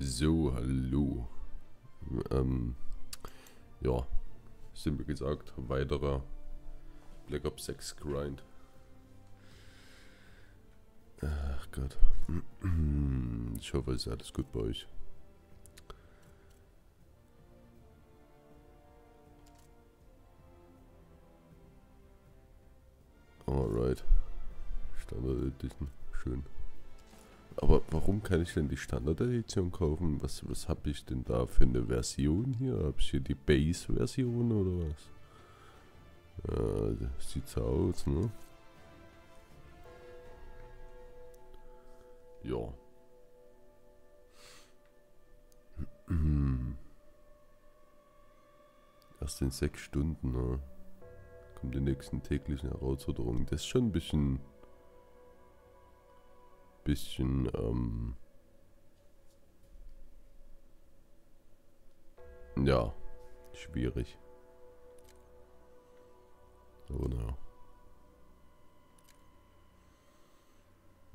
So, hallo. Ähm, ja, simpel gesagt, weiterer Black Ops 6 Grind. Ach Gott. Ich hoffe, es ist alles gut bei euch. Alright. Standard Edition. Schön. Aber warum kann ich denn die Standard-Edition kaufen? Was, was habe ich denn da für eine Version hier? Habe ich hier die Base-Version oder was? Ja, sieht so aus, ne? Ja. Erst in sechs Stunden, ne? Kommt die nächsten täglichen Herausforderungen. Das ist schon ein bisschen bisschen, ähm, ja, schwierig. Aber naja.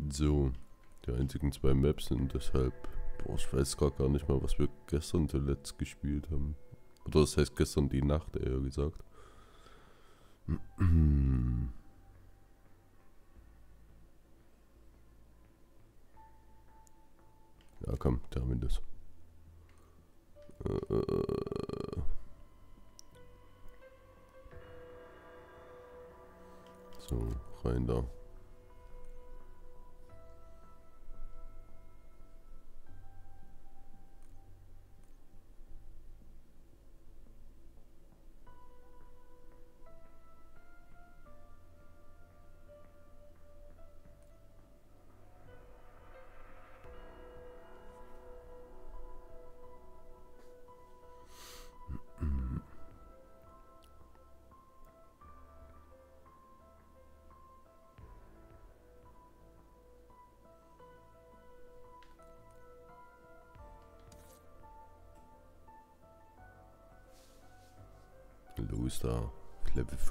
So, die einzigen zwei Maps sind deshalb, boah, ich weiß gar, gar nicht mal, was wir gestern zuletzt gespielt haben. Oder das heißt gestern die Nacht, eher gesagt. Ja, komm, Terminus. Äh, äh, so, rein da.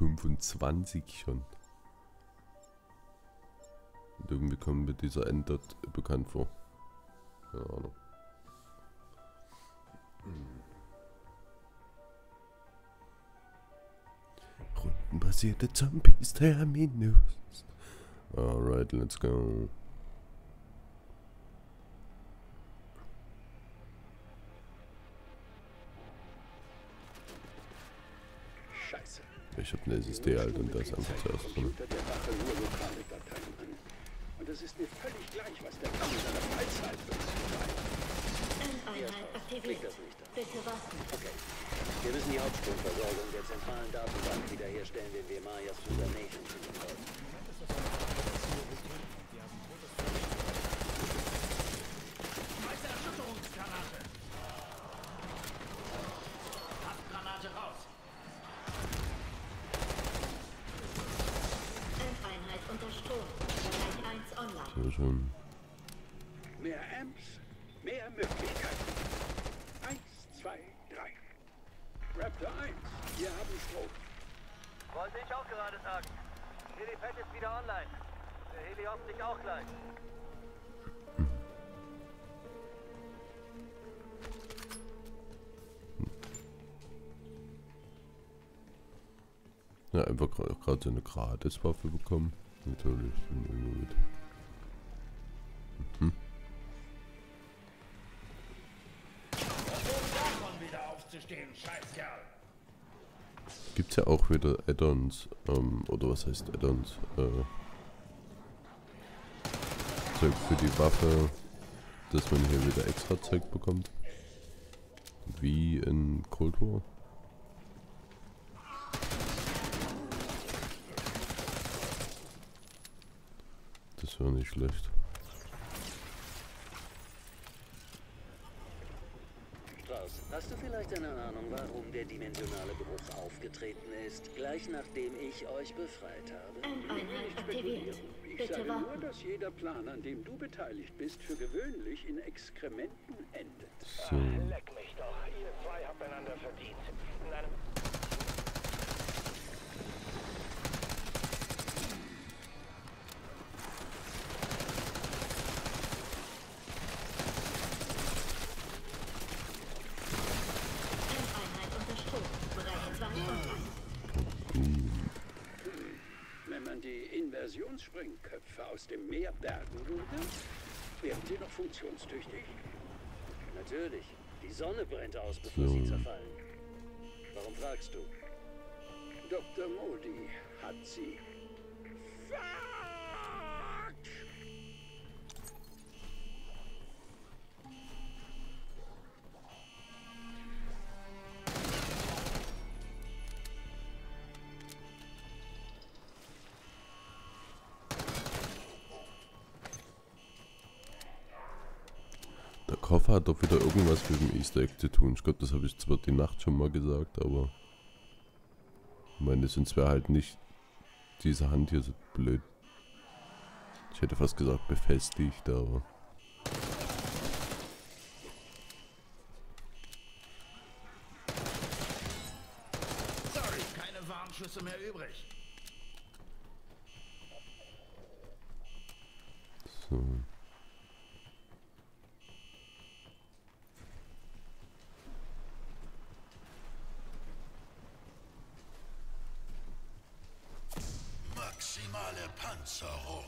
25 schon. Und irgendwie kommt mir dieser Endot bekannt vor. Keine Ahnung. Rundenbasierte Zombies Terminus. Alright, let's go. Ich habe eine SSD halt und das einfach zuerst drin. Und es ist mir völlig gleich, was der Mann in seiner Freizeit. Bitte warten. Okay. Wir müssen die Hauptstromversorgung der zentralen Datenbank wiederherstellen, wenn wir Mayas Nation finden wollen. Einfach gerade so eine Gratiswaffe bekommen. Natürlich, gut. Mhm. Gibt's ja auch wieder Add-ons, ähm, oder was heißt Add-ons? Äh, Zeug für die Waffe, dass man hier wieder extra Zeug bekommt. Wie in Cold War. Das wäre nicht schlecht. Hast du vielleicht eine Ahnung, warum der dimensionale Bruch aufgetreten ist, gleich nachdem ich euch befreit habe? Einheit aktiviert. Ich Bitte sage warten. nur, dass jeder Plan, an dem du beteiligt bist, für gewöhnlich in Exkrementen endet. So. Ach, leck mich doch. Ihr zwei habt einander verdient. In einem Fusionssprengköpfe aus dem Meer bergen würde, wären sie noch funktionstüchtig. Natürlich. Die Sonne brennt aus, bevor sie zerfallen. Warum fragst du? Dr. Modi hat sie. Koffer hat doch wieder irgendwas mit dem Easter Egg zu tun. Ich glaube, das habe ich zwar die Nacht schon mal gesagt, aber... Ich meine, sonst wäre halt nicht diese Hand hier so blöd. Ich hätte fast gesagt befestigt, aber... Sorry, keine Warnschüsse mehr übrig. So. Maximale Panzerung.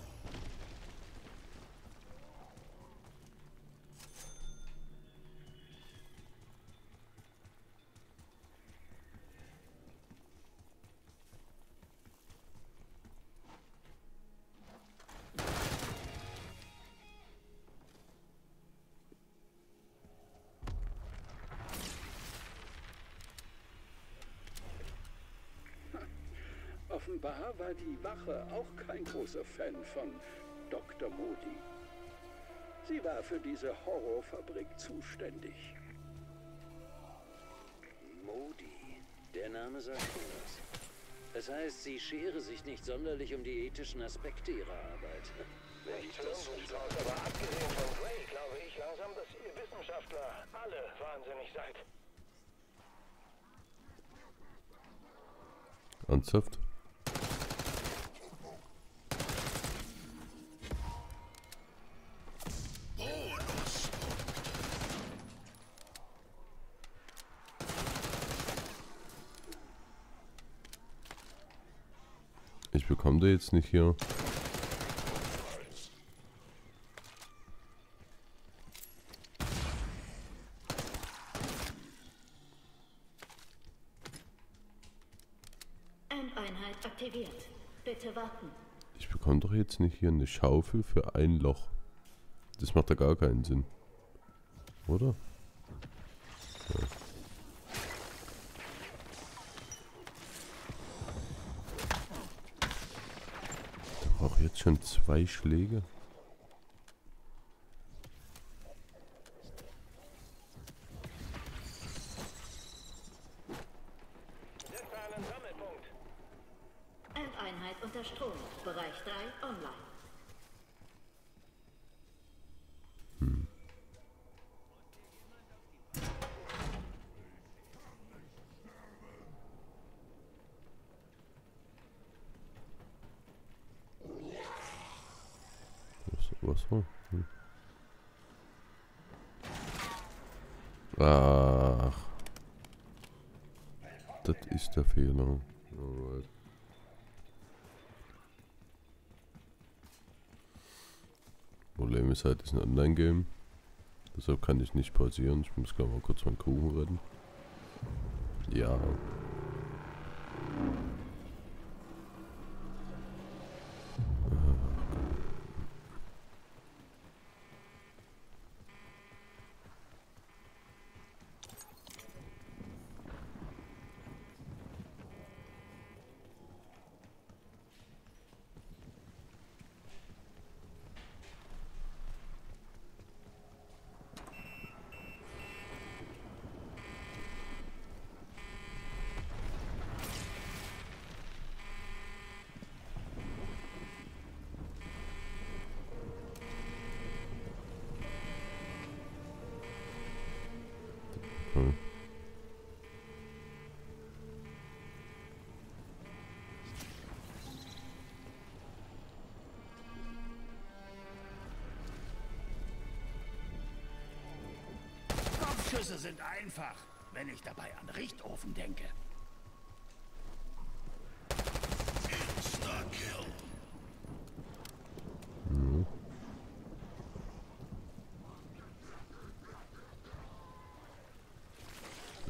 Offenbar war die Wache auch kein großer Fan von Dr. Modi. Sie war für diese Horrorfabrik zuständig. Modi. Der Name sagt mir was. Das heißt, sie schere sich nicht sonderlich um die ethischen Aspekte ihrer Arbeit. Nicht Hirnschlag, aber abgesehen von Gray glaube ich langsam, dass ihr Wissenschaftler alle wahnsinnig seid. Ernsthaft? Ich bekomme da jetzt nicht hier. Ich bekomme doch jetzt nicht hier eine Schaufel für ein Loch. Das macht da gar keinen Sinn. Oder? Ja. Ich brauche jetzt schon zwei Schläge. Sind wir an einem Sammelpunkt? Endeinheit unter Strom. Bereich 3 online. Was, was war? Hm. Ach. Das ist der Fehler. Alright. Problem ist halt, ist ein Online-Game. Deshalb kann ich nicht pausieren. Ich muss gleich mal kurz meinen Kuchen retten. Ja. einfach, wenn ich dabei an Richtofen denke. Hm.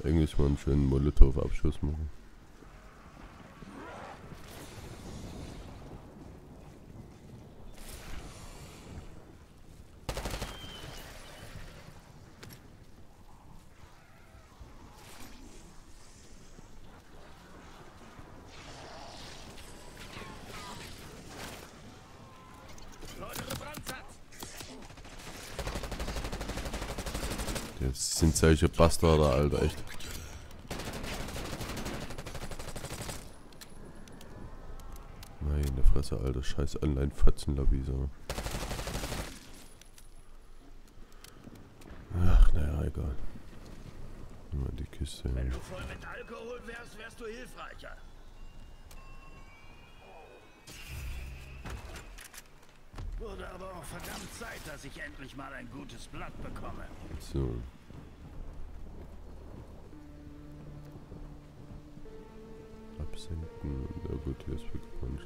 Eigentlich mal einen schönen Molotow-Abschuss machen. Sind solche Bastarde, Alter, echt. Meine Fresse, Alter, scheiß Online-Fotzenlobby, so. Ach, naja, egal. Nur in die Kiste. Wenn du voll mit Alkohol wärst, wärst du hilfreicher. Wurde aber auch verdammt Zeit, dass ich endlich mal ein gutes Blatt bekomme. So. Gut, hier ist Glückwunsch.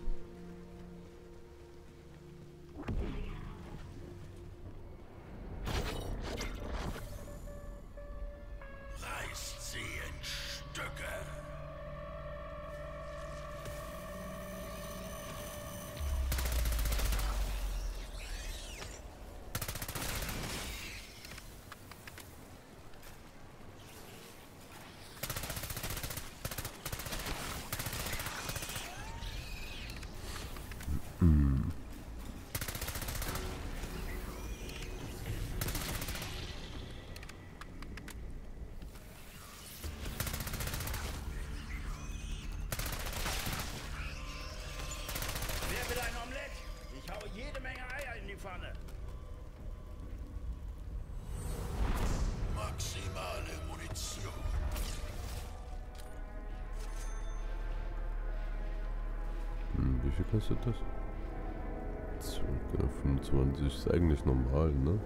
Viel kostet das? Circa 25 ist eigentlich normal, ne?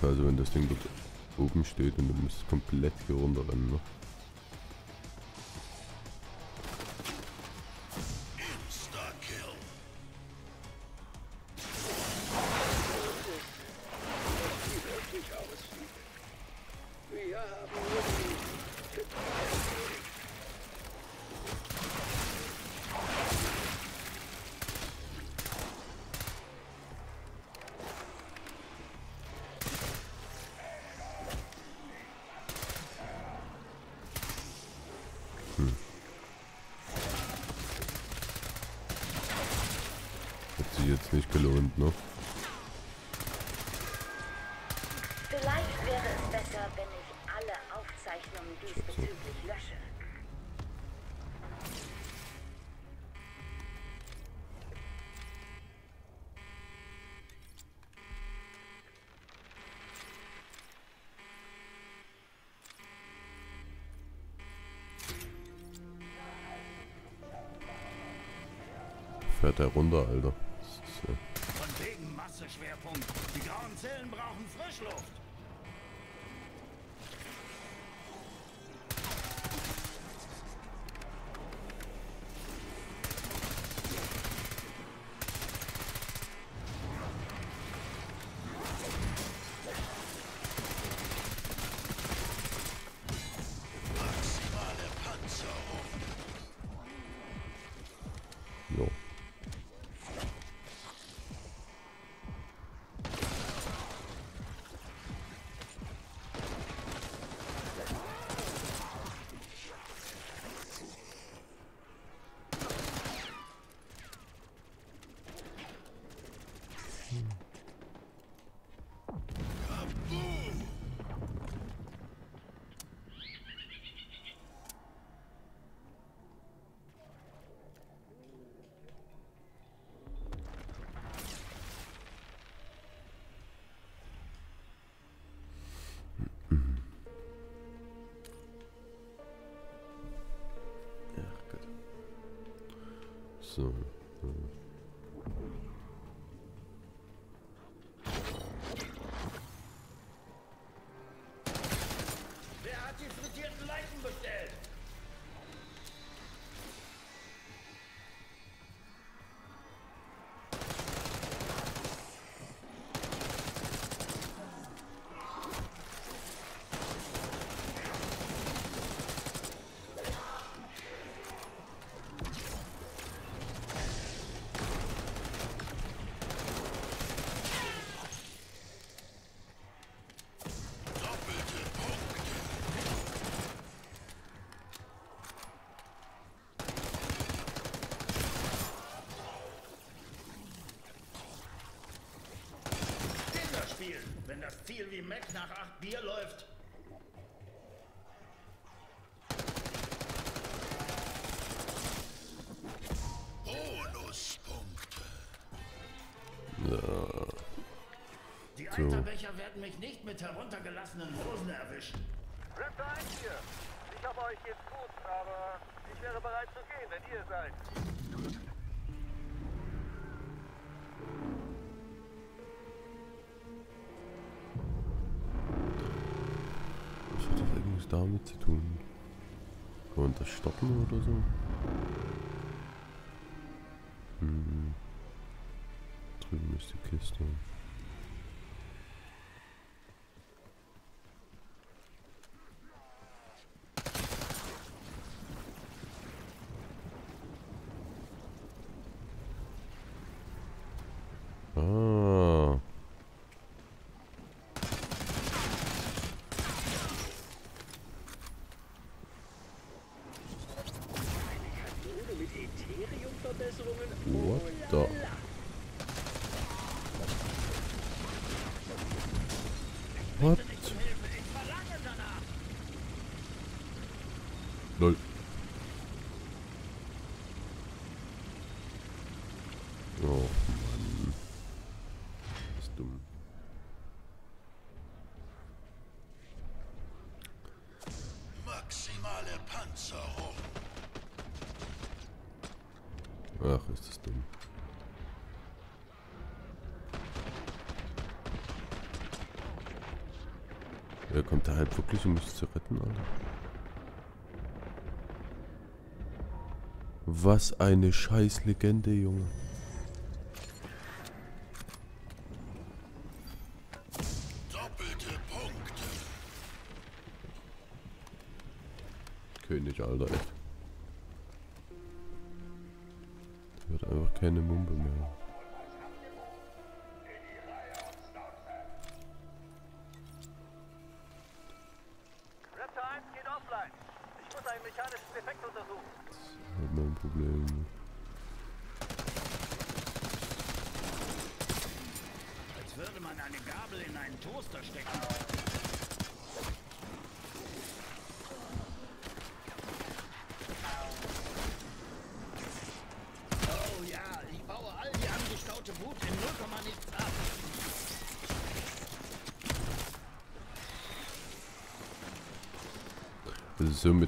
Scheiße, wenn das Ding dort oben steht und du musst komplett hier runterrennen, ne? Fährt er runter, Alter. Äh, Von wegen Masseschwerpunkt. Die grauen Zellen brauchen Frischluft. So. so. Wenn das Ziel wie Mac nach acht Bier läuft. Die Eiterbecher werden mich nicht mit heruntergelassenen Hosen erwischen. Raptor 1 hier. Ich hoffe, euch geht's gut, aber ich wäre bereit zu gehen, wenn ihr seid. Damit zu tun? Kann man das stoppen oder so? Hm. Drüben ist die Kiste. Ah. Ohne mit Ethereum-Verbesserungen? What Oh the- la la. What? Ich verlange danach. Lol. Oh Mann. Ist dumm. Maximale Panzerung. Ach, ist das dumm. Wer kommt da halt wirklich, um mich zu retten, Alter? Was eine scheiß Legende, Junge.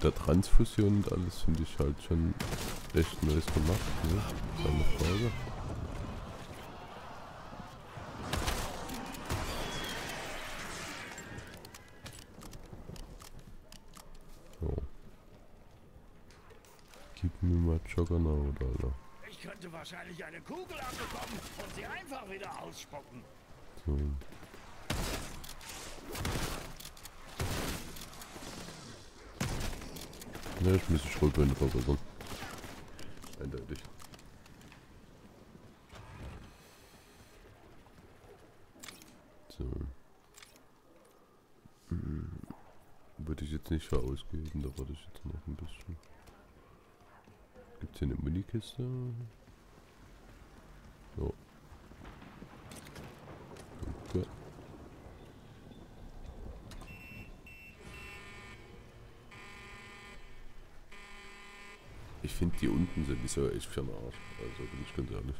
Mit der Transfusion und alles finde ich halt schon echt nice gemacht, ne? Keine Frage. So. Gib mir mal Juggernaut, Alter. Ich könnte wahrscheinlich eine Kugel abbekommen und sie einfach wieder ausspucken. So. Ne, ich muss die Schrotwände verbessern. Eindeutig. So. Hm. Würde ich jetzt nicht für ausgeben, da warte ich jetzt noch ein bisschen. Gibt's hier eine Munikiste? So. Okay. Ich finde die unten sowieso echt für den Arsch. Also ich ganz ehrlich.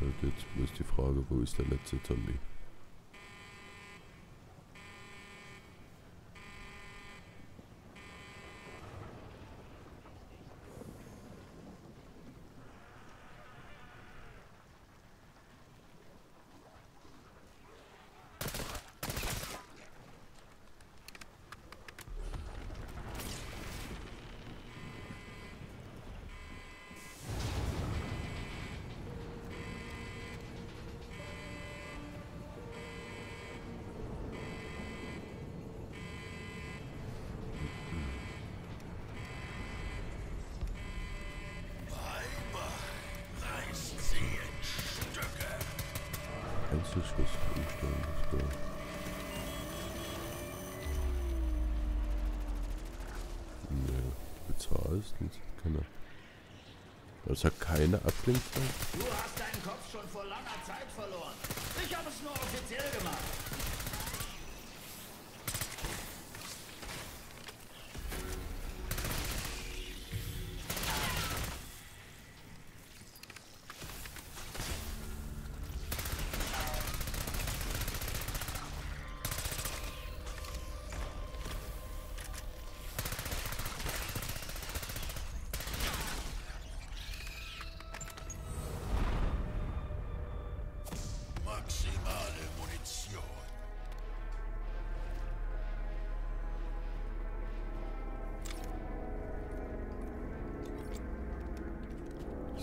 Halt jetzt bloß die Frage, wo ist der letzte Zombie? Schüsselschuss umstellen. Let's go. Nee, bezahlst nicht. Keine. Das hat keine Ablenkzeit. Du hast deinen Kopf schon vor langer Zeit verloren. Ich habe es nur offiziell gemacht.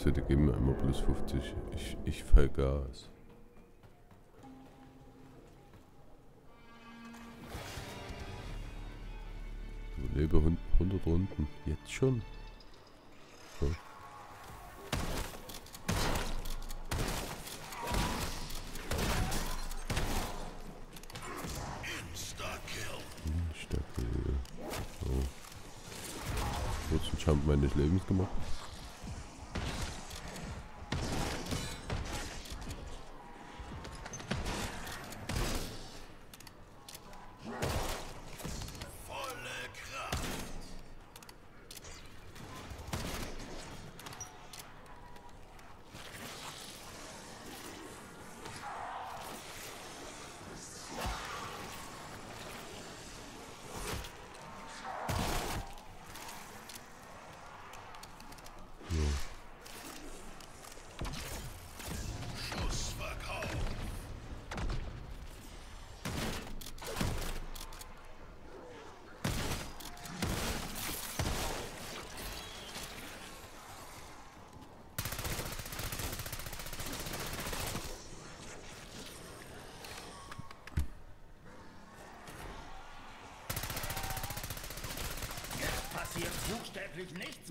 So, die geben mir immer plus 50. Ich, ich fall Gas. Überlebe hund- 100 Runden. Jetzt schon? So. Insta-Kill. So. Kurzen Jump meines Lebens gemacht.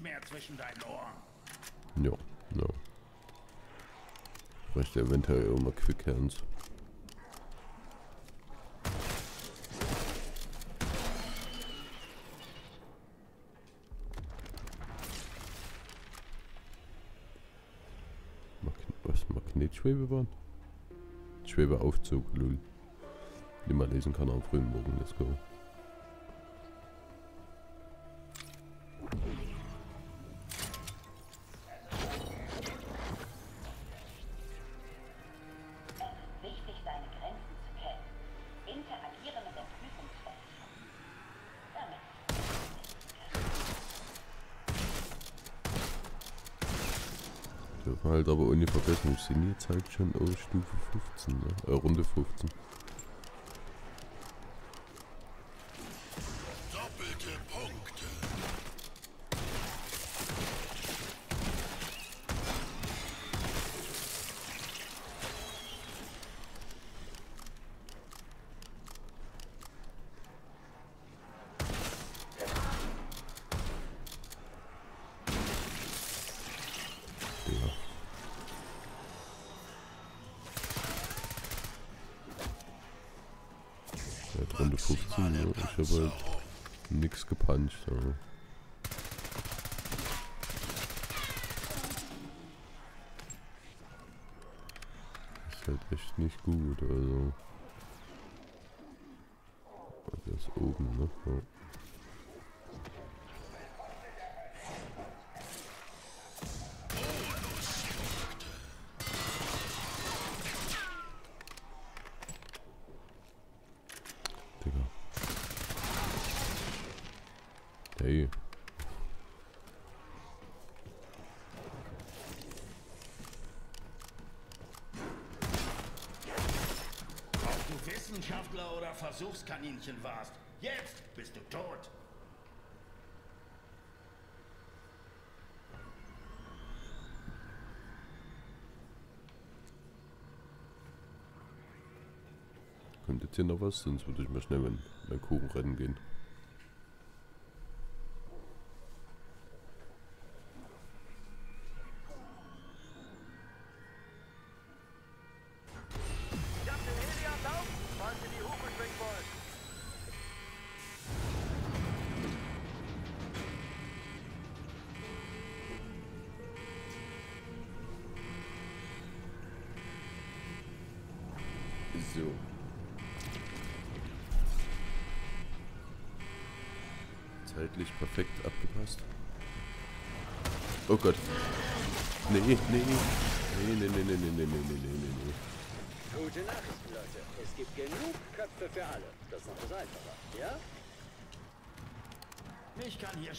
Mehr zwischen deinen Ohren. Ja, ja. Bräuchte eventuell auch mal Quick Hands. Mag was? Magnetschwebebahn? Schwebeaufzug, lul. Die man lesen kann am frühen Morgen, let's go. Halt schon auf Stufe 15, ne? Äh, Runde 15. Versuchskaninchen warst, jetzt bist du tot. Kommt jetzt hier noch was? Sonst würde ich mal schnell mein, mein Kuchen rennen gehen.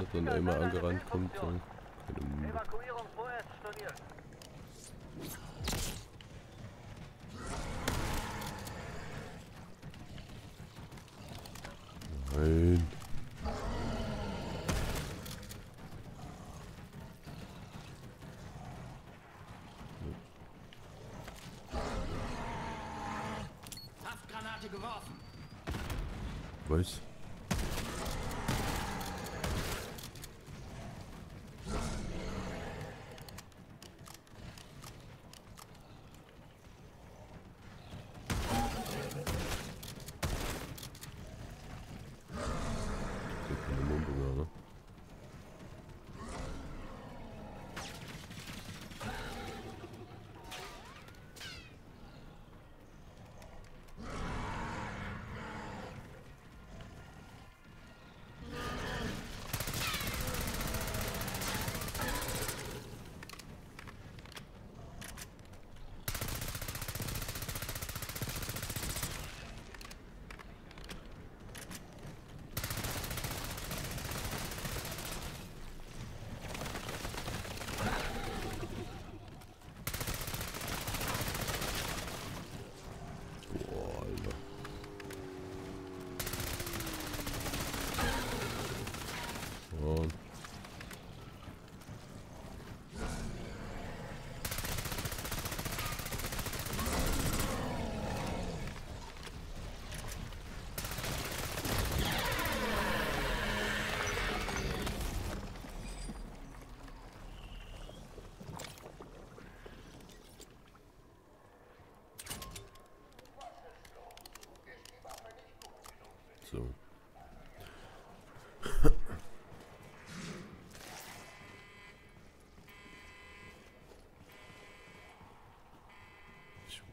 Und wenn er dann einmal angerannt kommt, Mühe. Evakuierung vorerst storniert. Nein. Haftgranate geworfen! Was?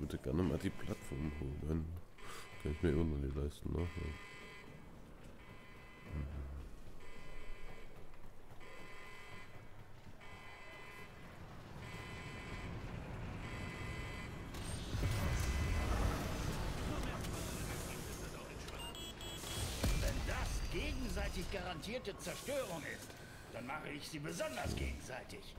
Würde gerne mal die Plattform holen. Kann ich mir immer noch nicht leisten, ne? Ja. Gegenseitig garantierte Zerstörung ist, dann mache ich sie besonders gegenseitig.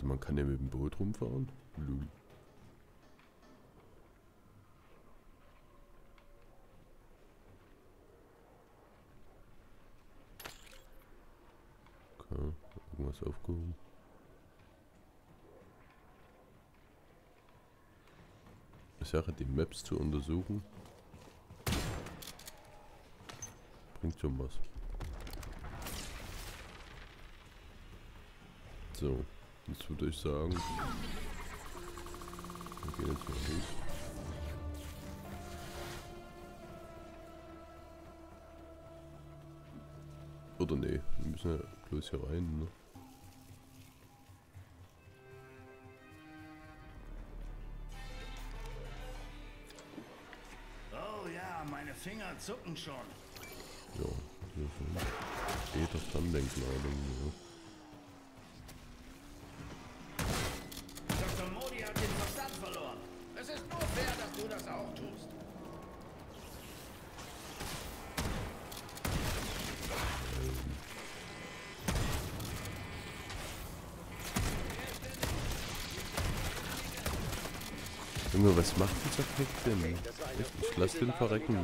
Und man kann ja mit dem Boot rumfahren. Lul. Okay, irgendwas aufgehoben. Sache, die Maps zu untersuchen. Bringt schon was. So, jetzt würde ich sagen, wir gehen jetzt mal hoch. Oder nee, wir müssen ja bloß hier rein, ne? Oh ja, meine Finger zucken schon. Ja, hier so. Steht auf Tannendenkladung, ja. Dr. Modi hat den Verstand verloren. Es ist nur fair, dass du das auch tust. Junge, was macht dieser Keck denn? Echt, ich lass den verrecken, ne?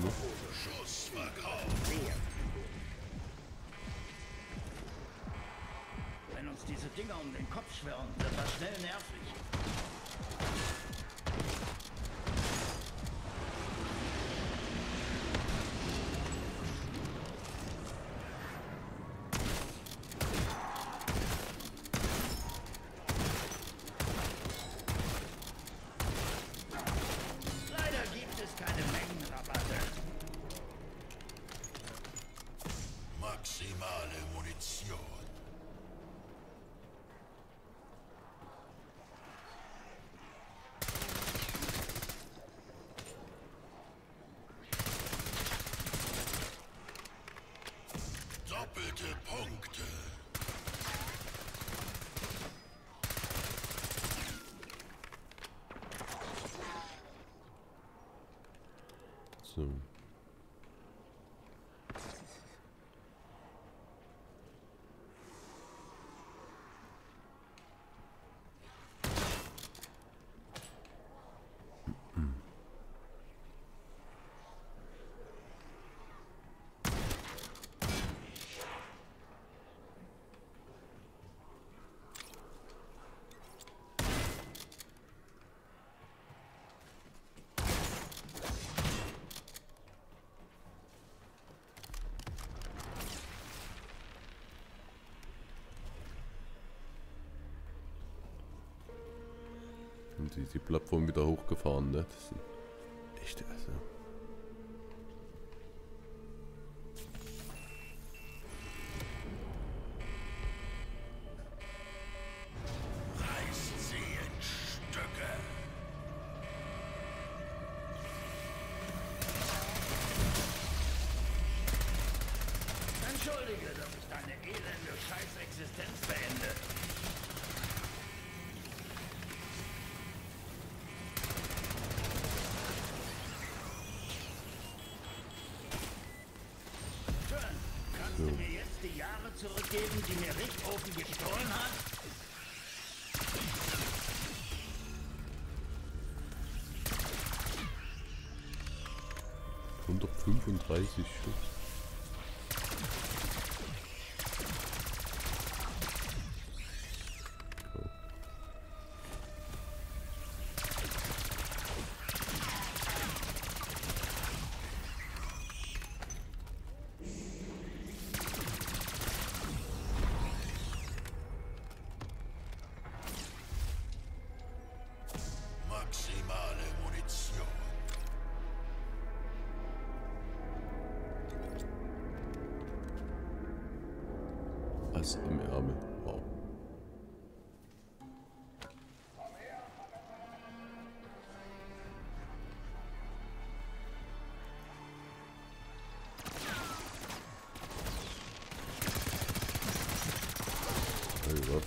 Wenn uns diese Dinger um den Kopf schwirren, wird das schnell nervig. Leider gibt es keine Mengenrabatte. Maximale Munition. Doppelte Punkte. So. Und die, die Plattform wieder hochgefahren, ne? Das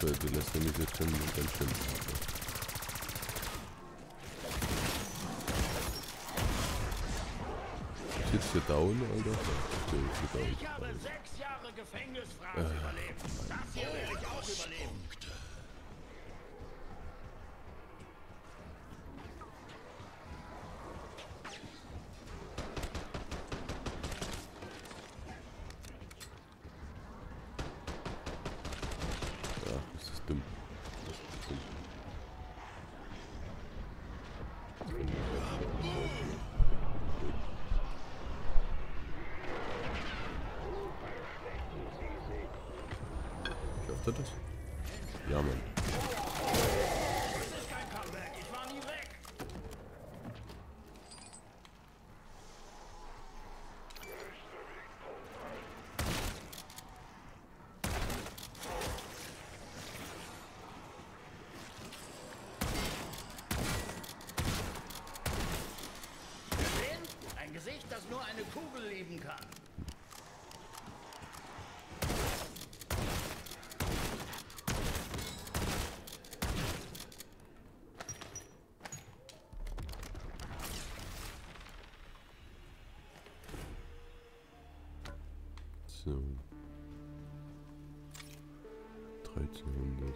Waffe, die lässt nämlich jetzt schon ganz schön. Jetzt hier down, Alter? Ich habe sechs Jahre Gefängnisfraß überlebt. Das hier will ich auch überleben. das? Ja, Mann. 1300. 1300.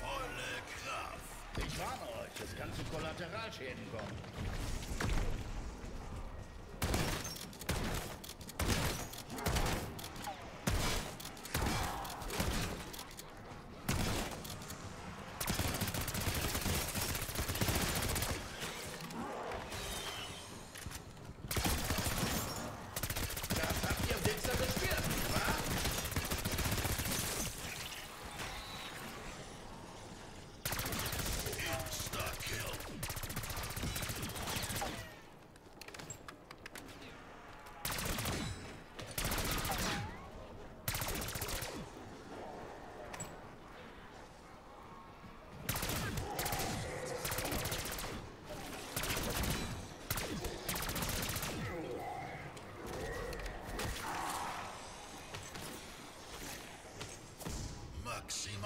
Volle Kraft! Ich warne euch, es kann zu Kollateralschäden kommen.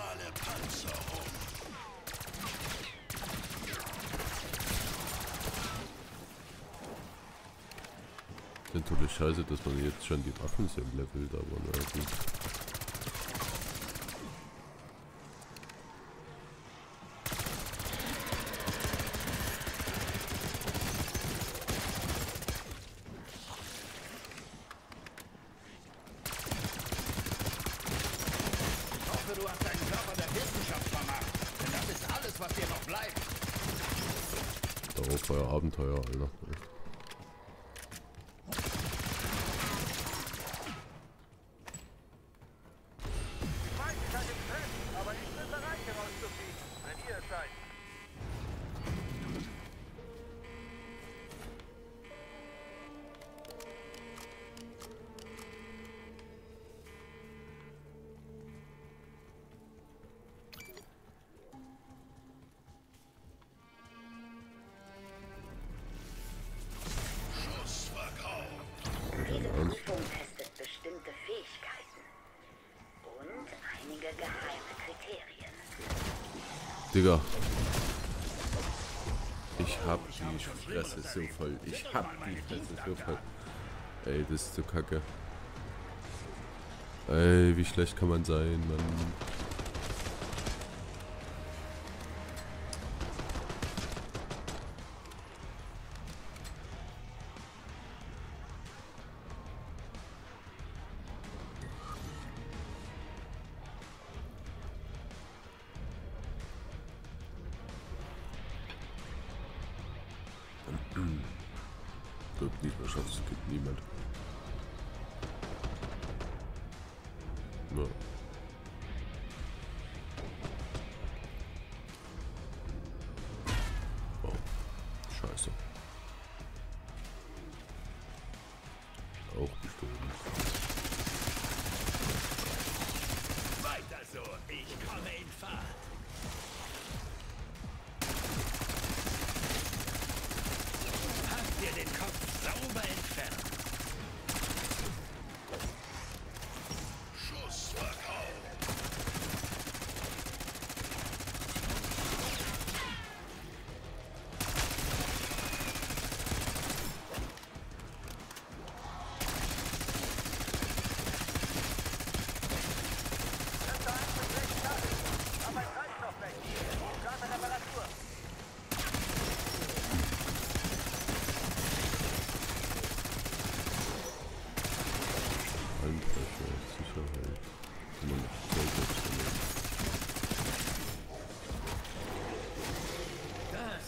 maximale Panzerung. Sind total scheiße, dass man jetzt schon die Waffen so levelt, aber na gut. Digga. Ich hab die Fresse so voll. Ich hab die Fresse so voll. Ey, das ist so kacke. Ey, wie schlecht kann man sein, Mann.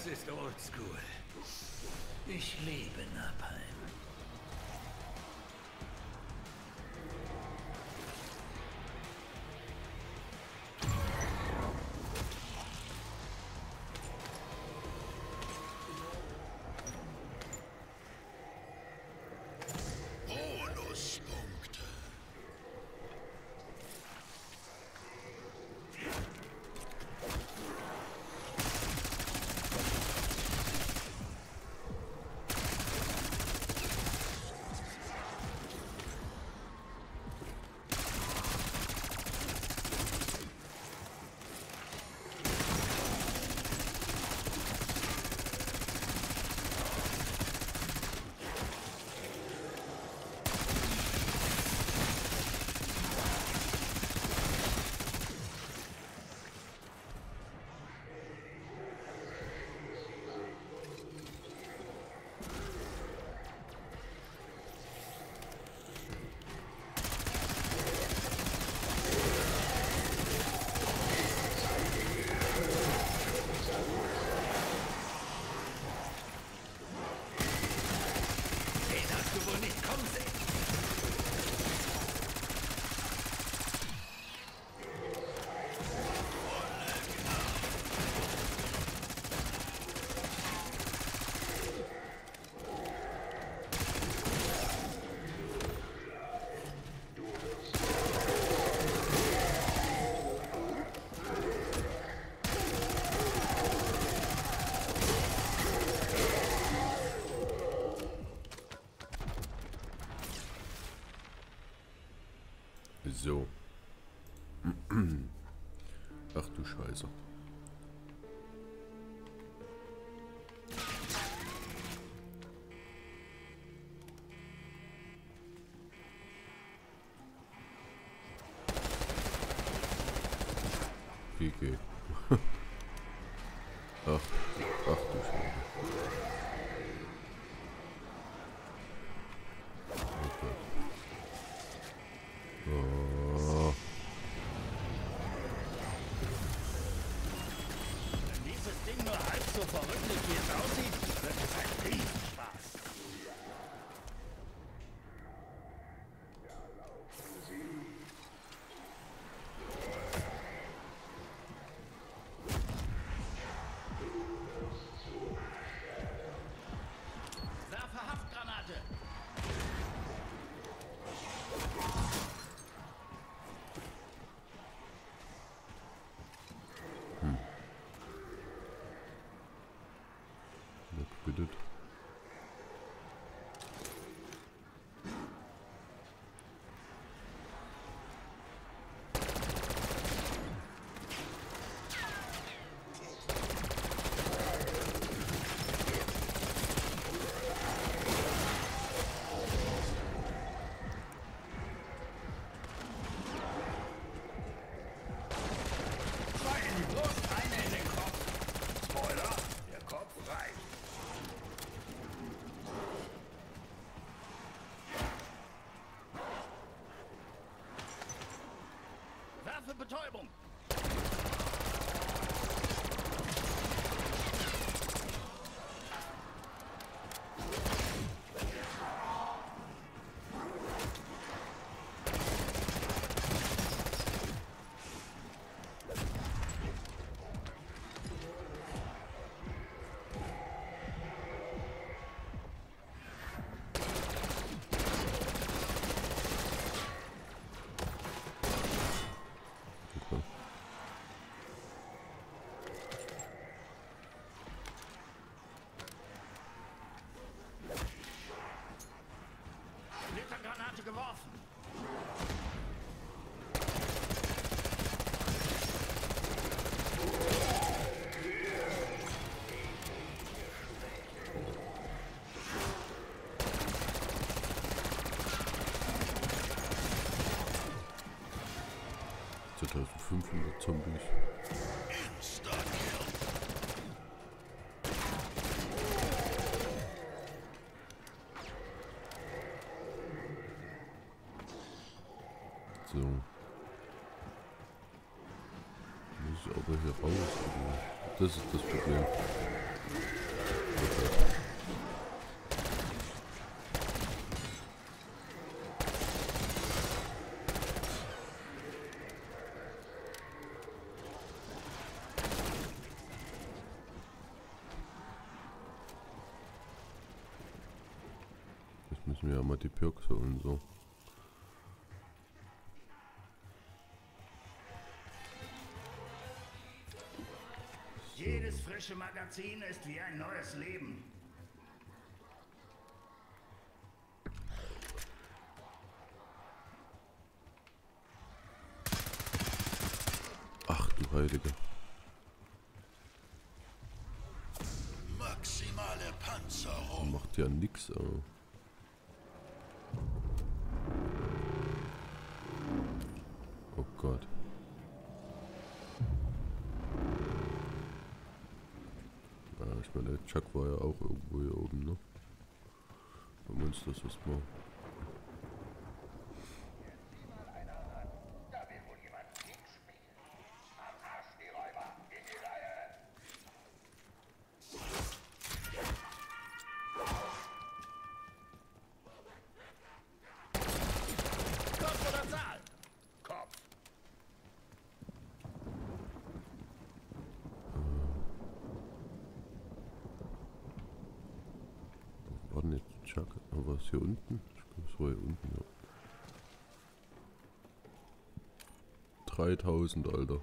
Das ist oldschool. Ich liebe Napalm. good. do. Betäubung. 500 Zombies. So. Muss ich aber hier raus. Das ist das Problem. müssen wir ja mal die Pirks holen so. Jedes frische Magazin ist wie ein neues Leben. useless or small. ordentlich zu chucken. was es hier unten? Ich glaube, es war hier unten, ja. 3000, Alter.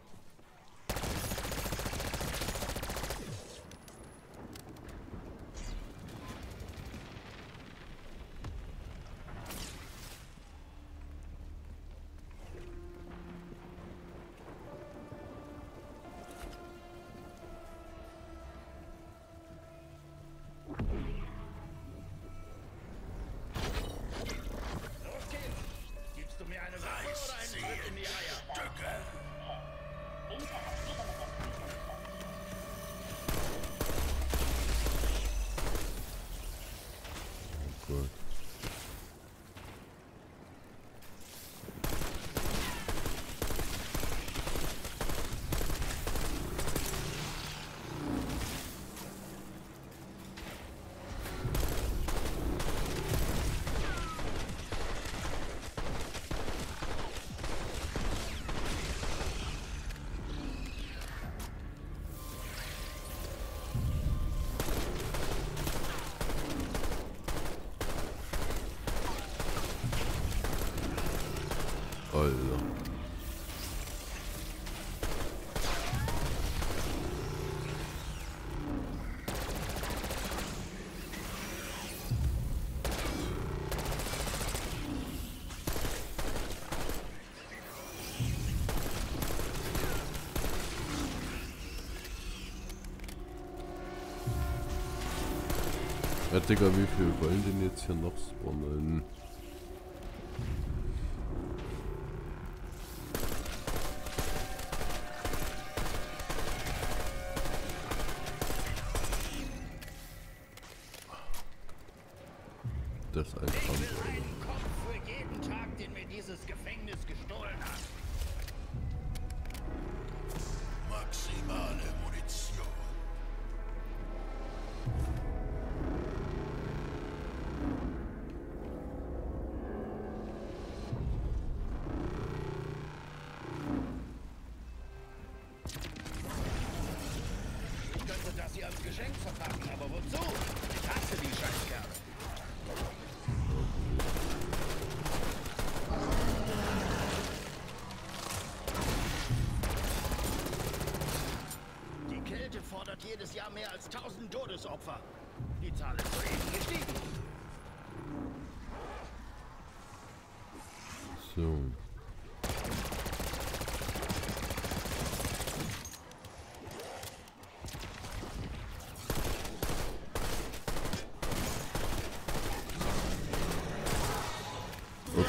Digga, wie viel wollen denn jetzt hier noch spawnen?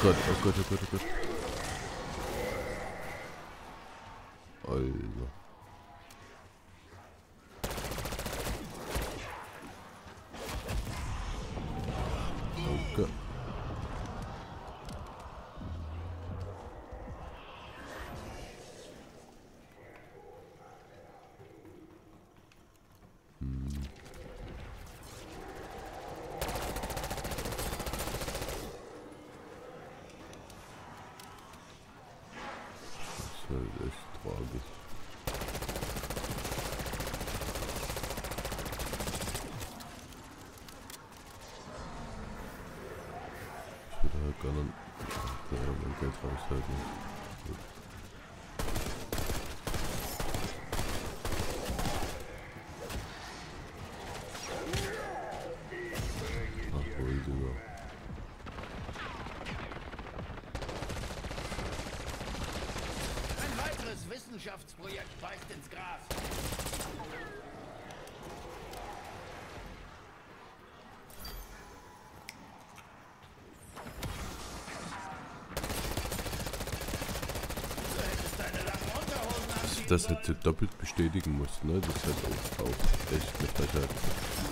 good, oh good, oh good, oh good. Beißt ins Gras. Das hätte doppelt bestätigen müssen, ne? Das hat auch, auch echt eine Frechheit.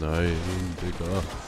Nein, Digga.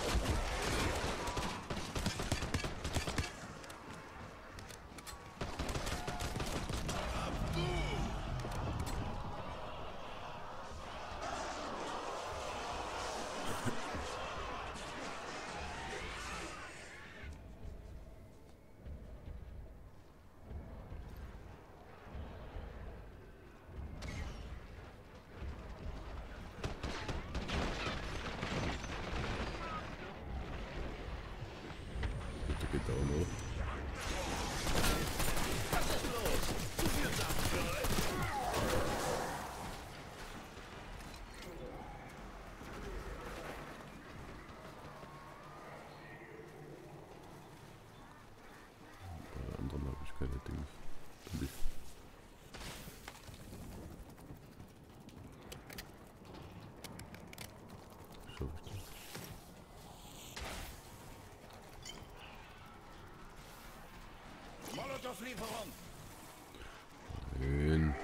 Nein,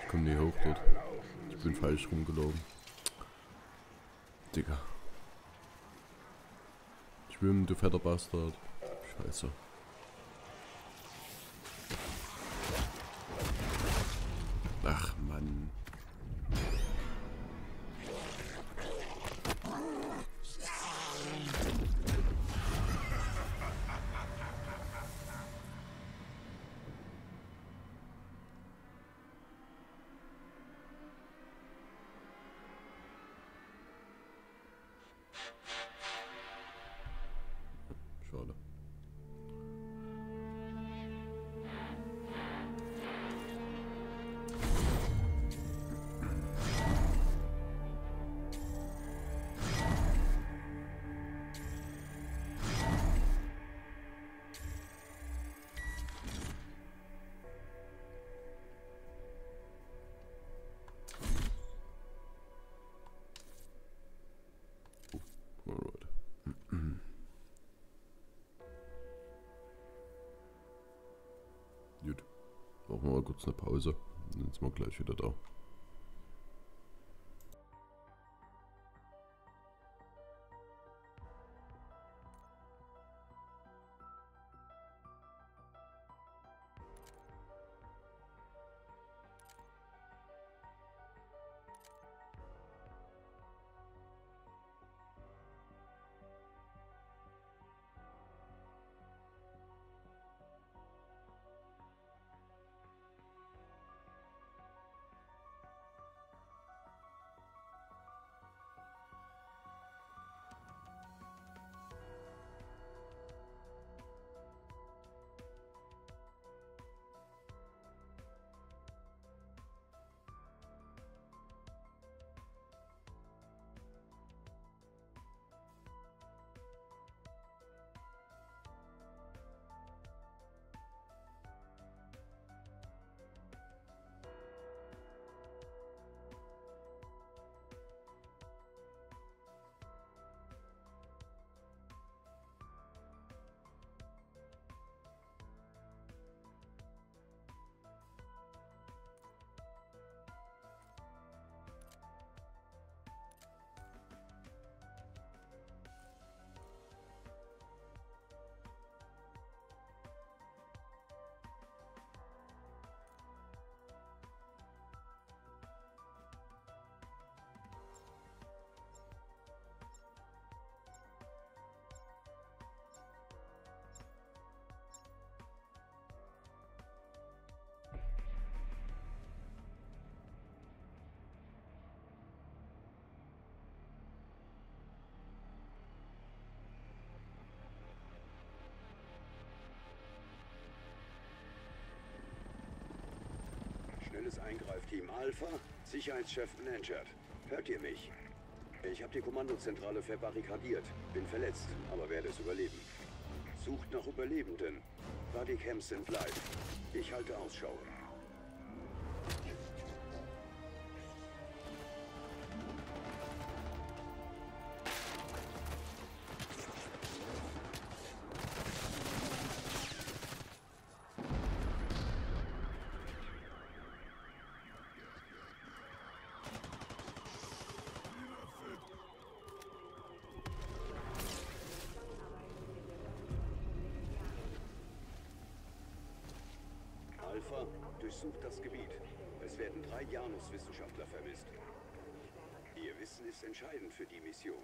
ich komme nie hoch dort. Ich bin falsch rumgelaufen. Digga. Schwimmen, du fetter Bastard. Scheiße. Machen wir mal kurz eine Pause. Dann sind wir gleich wieder da. Eingreifteam Alpha, Sicherheitschef Blanchard. Hört ihr mich? Ich habe die Kommandozentrale verbarrikadiert. Bin verletzt, aber werde es überleben. Sucht nach Überlebenden. Bodycams sind live. Ich halte Ausschau. Durchsucht das Gebiet. Es werden drei Janus-Wissenschaftler vermisst. Ihr Wissen ist entscheidend für die Mission.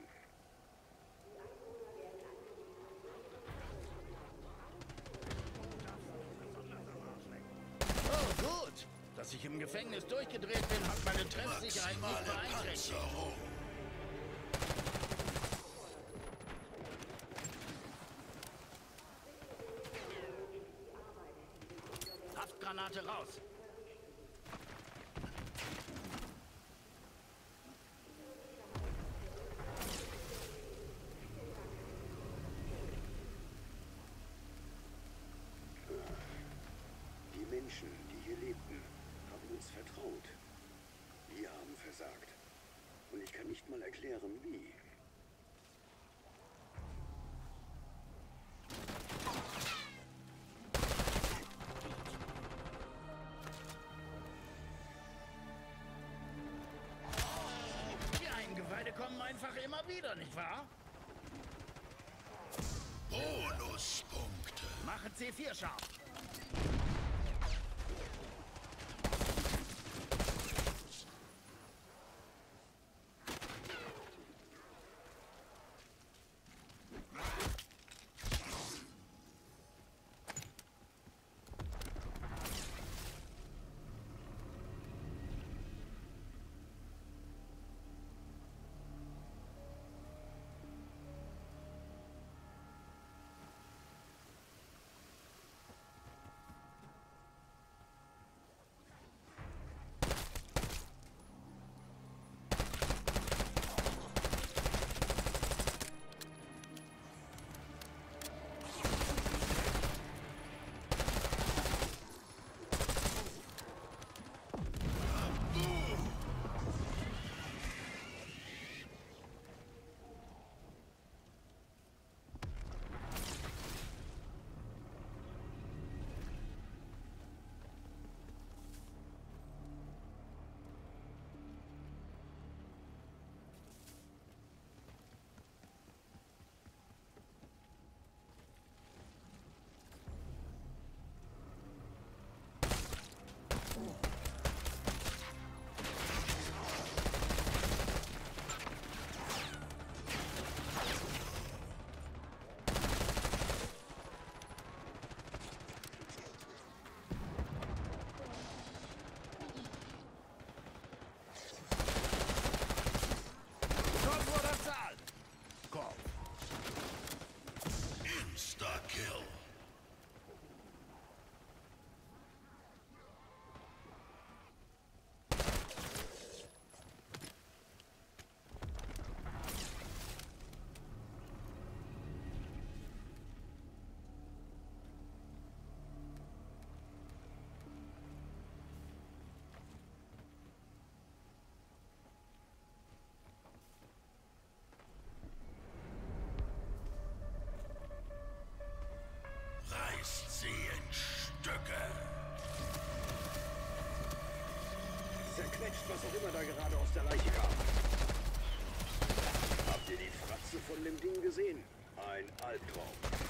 Oh, gut. Dass ich im Gefängnis durchgedreht bin, hat meine Treffsicherheit nicht beeinträchtigt. Haftgranate raus. Wieder, nicht wahr? Bonuspunkte. Mache C4 scharf. Immer da gerade aus der Leiche kam. Habt ihr die Fratze von dem Ding gesehen? Ein Albtraum.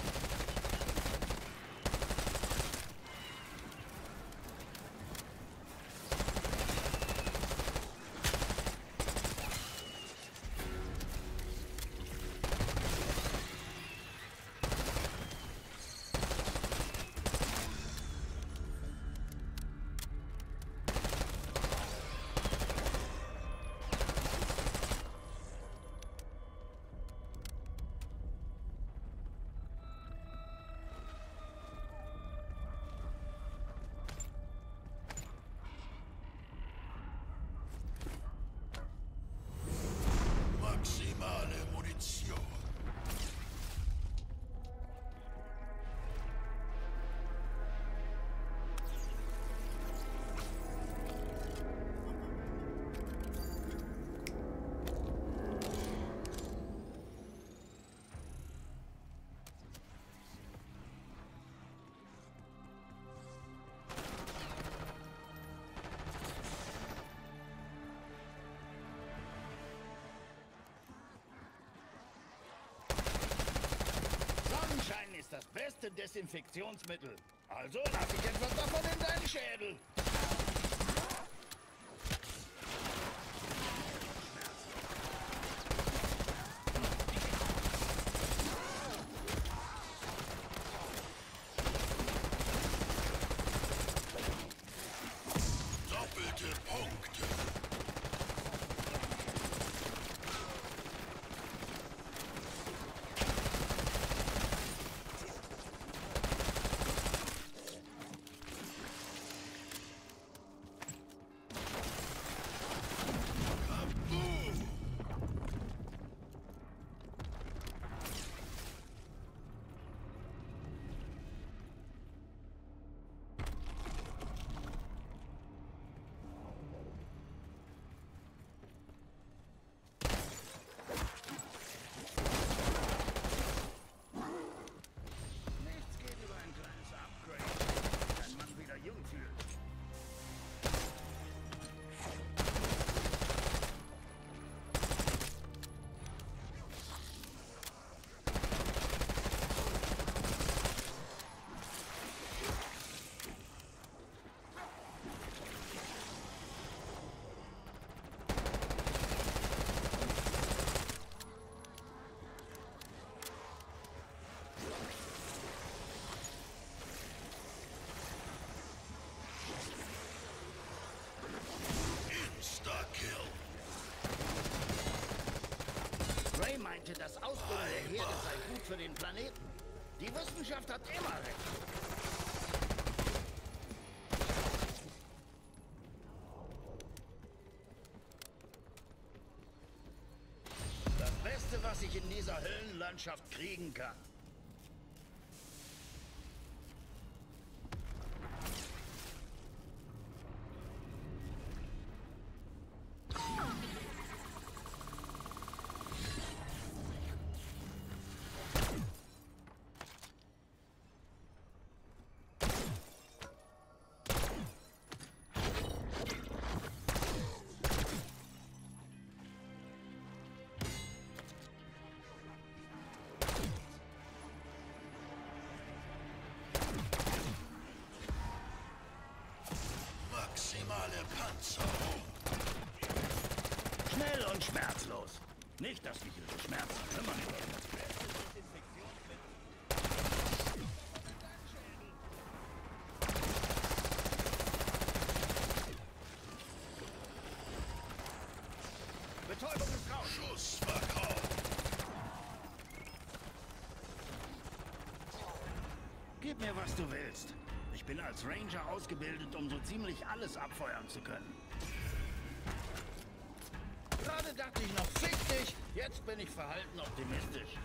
Das beste Desinfektionsmittel. Also lass ich etwas davon in deinen Schädel. Meinte, das Ausbuddeln der Herde sei gut für den Planeten. Die Wissenschaft hat immer recht. Das Beste, was ich in dieser Höllenlandschaft kriegen kann. Maximale Panzerung. Schnell und schmerzlos. Nicht, dass mich ihre Schmerzen kümmern würden. Betäubung ist raus. Schussverkauf. Gib mir, was du willst. Ich bin als Ranger ausgebildet, um so ziemlich alles abfeuern zu können. Gerade dachte ich noch, fick dich. Jetzt bin ich verhalten optimistisch.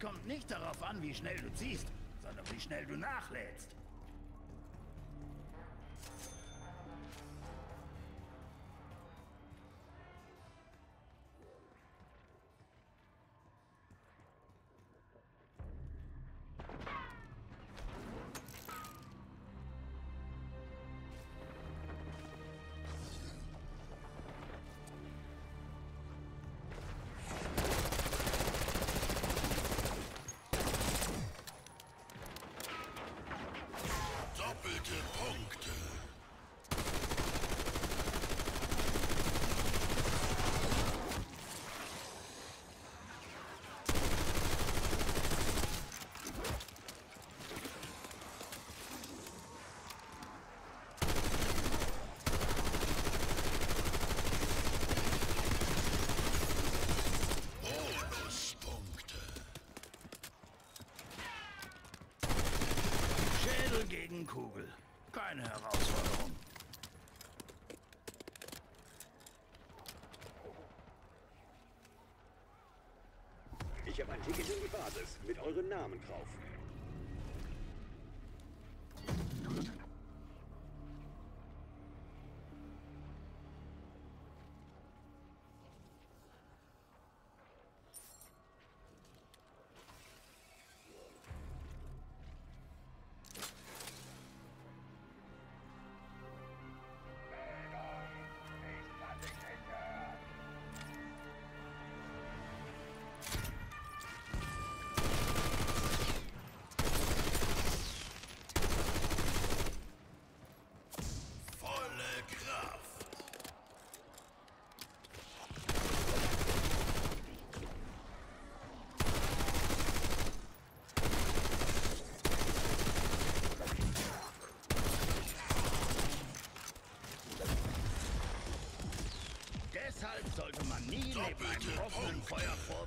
Kommt nicht darauf an, wie schnell du ziehst, sondern wie schnell du nachlädst. Ich habe ein Ticket in die Basis mit euren Namen drauf. Deshalb sollte man nie neben einem Doppelte offenen. Feuer furzen.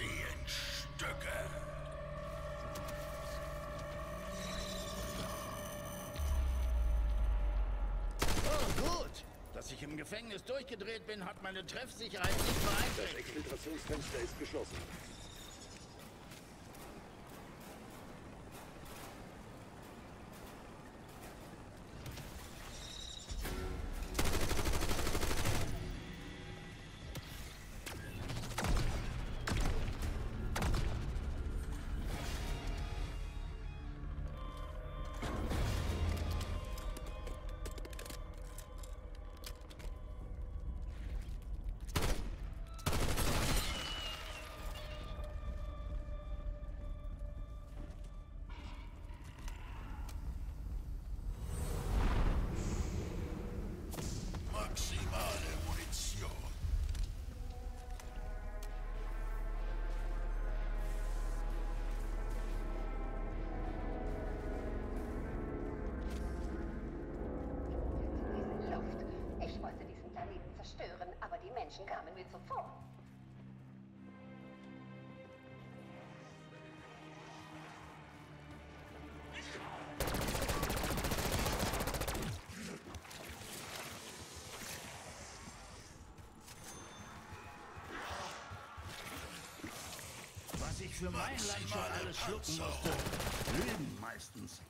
Sie in Stücke. Oh, gut. Dass ich im Gefängnis durchgedreht bin, hat meine Treffsicherheit nicht Das beeinträchtigt. Exfiltrationsfenster ist geschlossen. Die Menschen kamen mir zuvor. Was ich für mein Land schon alles schlucken musste. Lügen meistens.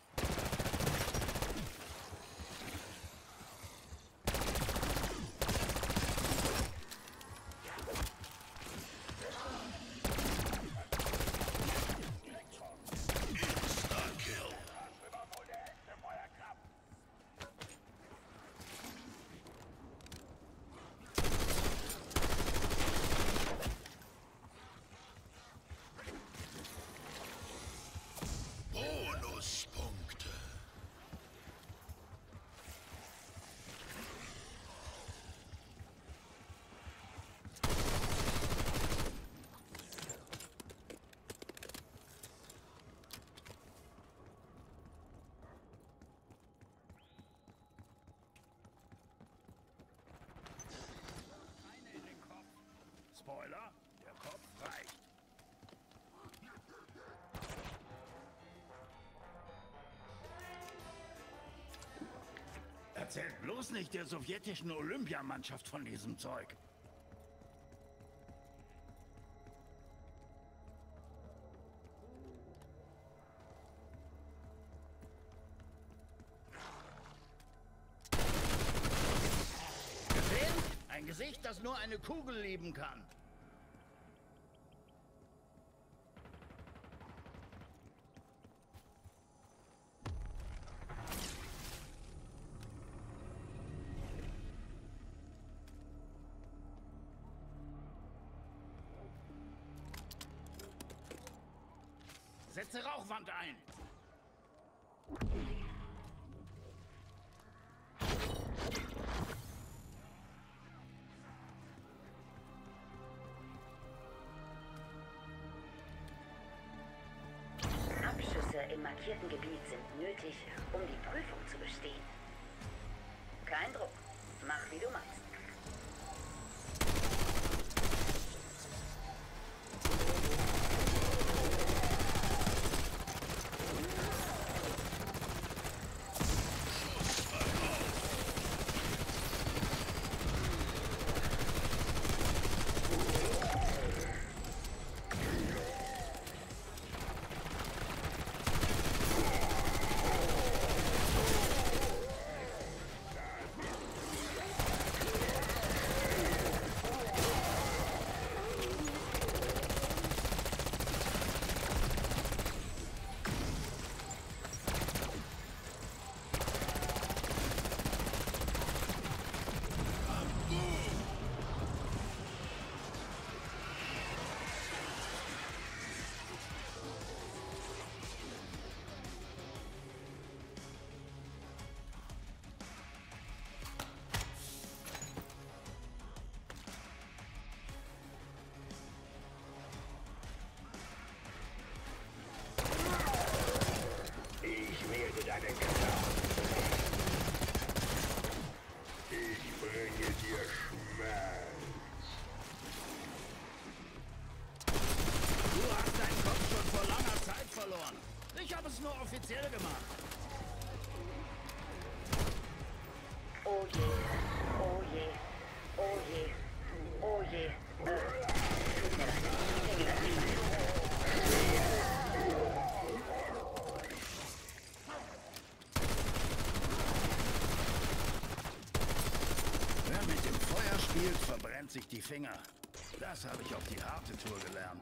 Insta-Kill. Spoiler, der Kopf reicht. Erzählt bloß nicht der sowjetischen Olympiamannschaft von diesem Zeug. Ein Gesicht, das nur eine Kugel lieben kann. Markierten Gebiet sind nötig, um die Prüfung zu bestehen. Kein Druck. Offiziell gemacht. Oh je, oh je, oh je, oh je. Wer mit dem Feuer spielt, verbrennt sich die Finger. Das habe ich auf die harte Tour gelernt.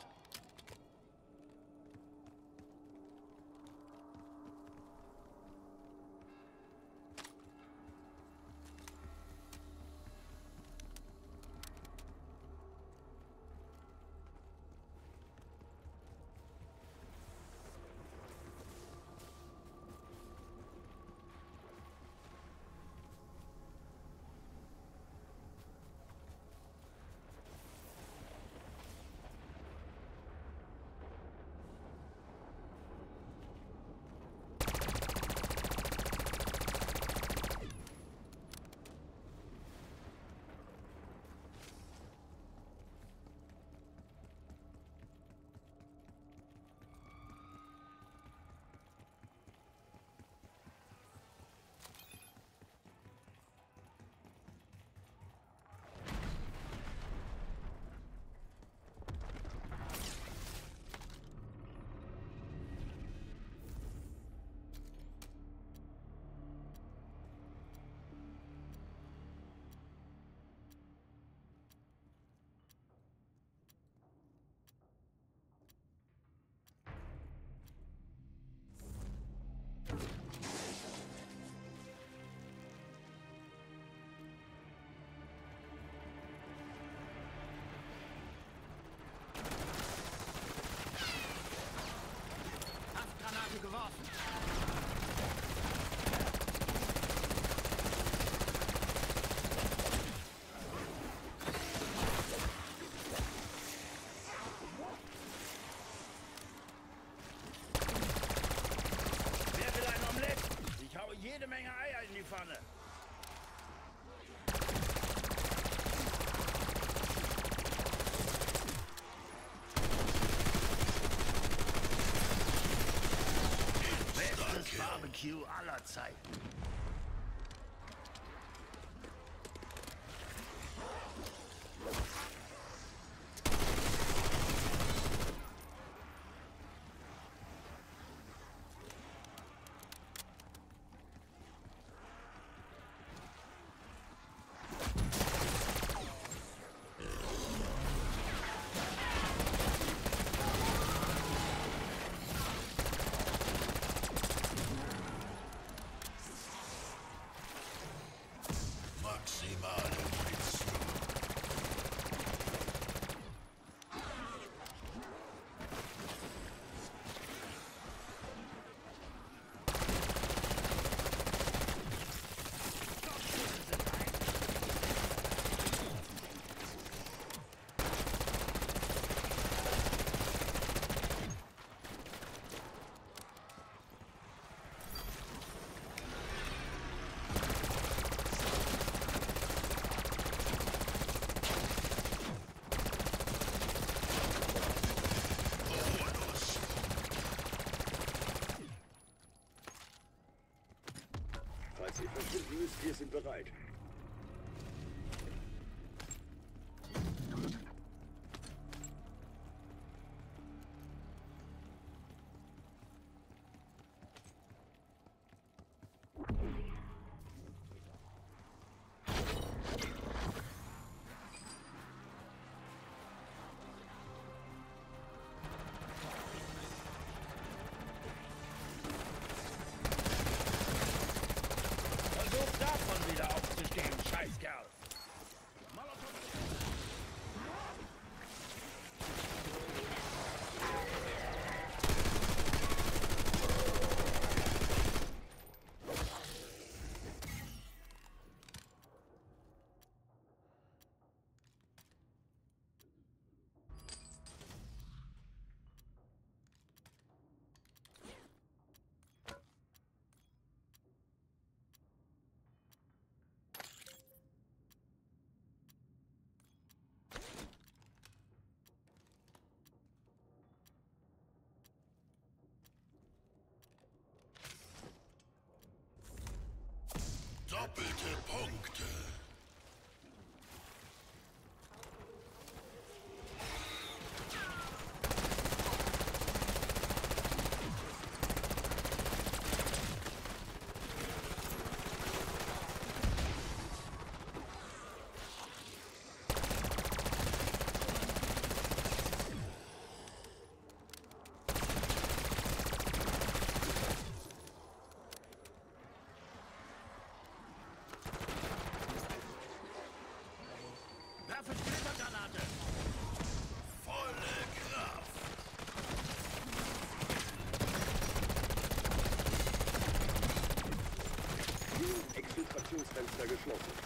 Barbecue aller Zeiten. Bereit. Versuch davon wieder aufzustehen, Scheißkerl. Doppelte Punkte. Exfiltrationsfenster geschlossen.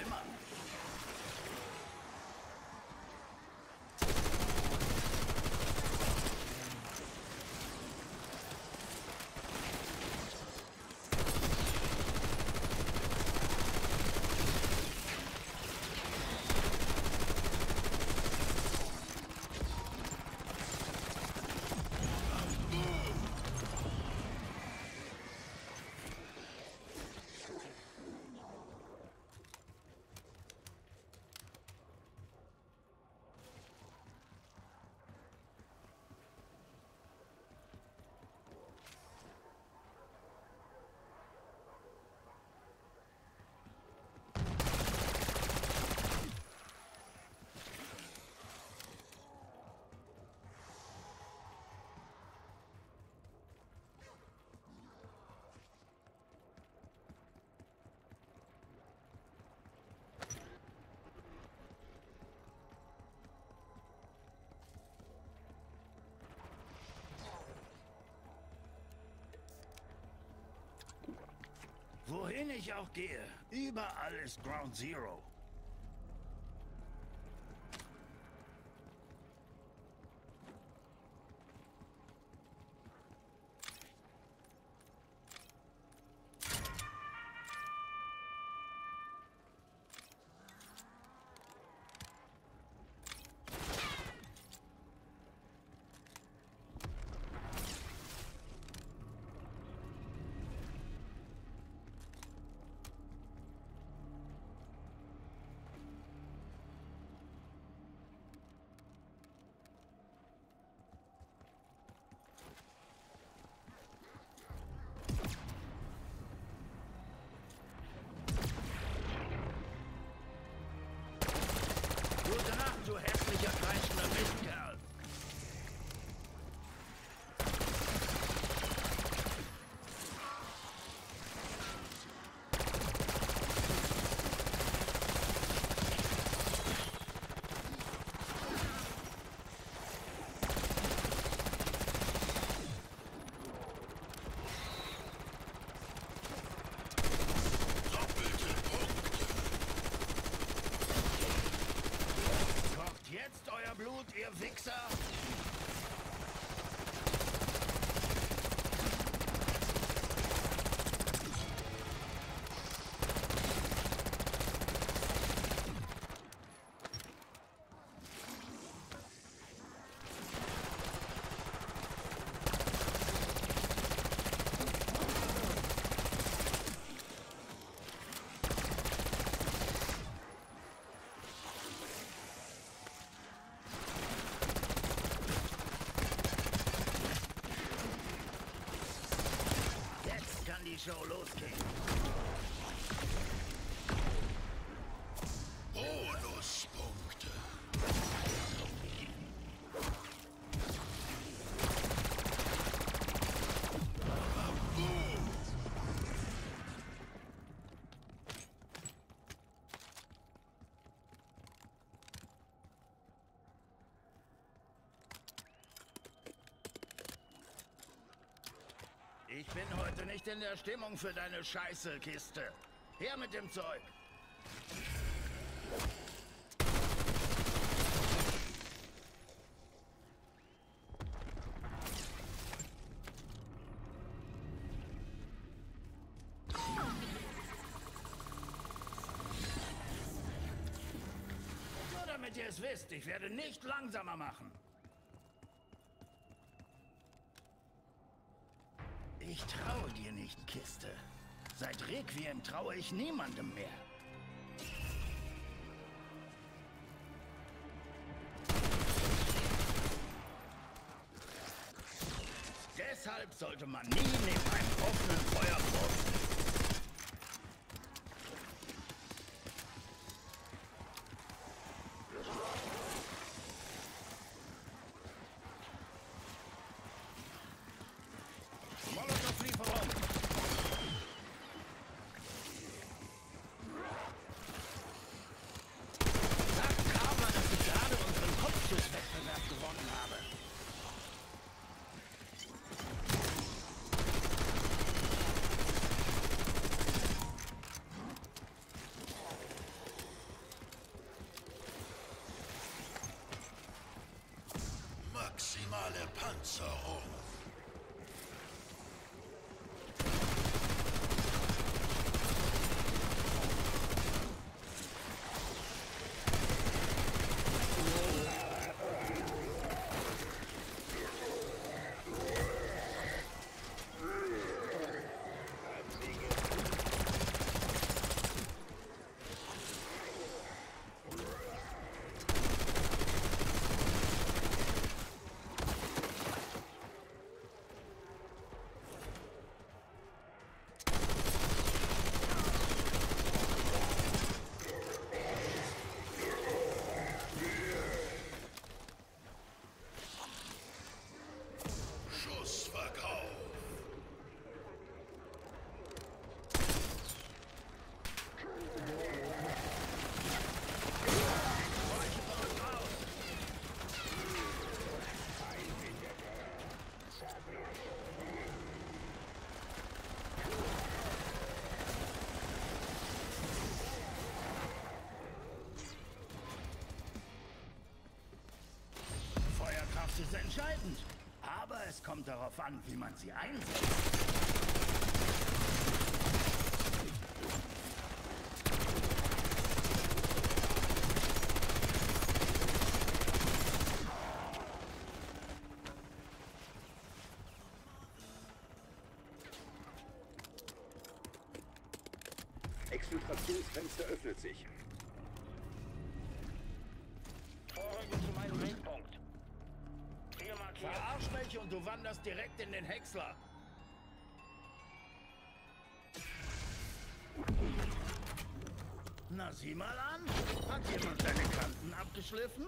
Ist Wohin ich auch gehe, überall ist Ground Zero. Gute Nacht, du hässlicher, kreischender Mistkerl. Doppelte Punkte. Kocht jetzt euer Blut, ihr Show solo Ich bin heute nicht in der Stimmung für deine Scheiße-Kiste. Her mit dem Zeug. Nur damit ihr es wisst, ich werde nicht langsamer machen. Ich traue dir nicht, Kiste. Seit Requiem traue ich niemandem mehr. Deshalb sollte man nie neben einem offenen Feuer posten. Molotow-Lieferung. Sag Kramer, dass ich gerade unseren Kopfschusswettbewerb gewonnen habe. Maximale Panzerung. Schussverkauf. Ist entscheidend. Aber es kommt darauf an, wie man sie einsetzt. Exfiltrationsfenster öffnet sich. Vorrücken zu meinem Wegpunkt. Hier markiert. Verarsch mich und du wanderst direkt in den Häcksler. Na, sieh mal an. Hat jemand seine Kanten abgeschliffen?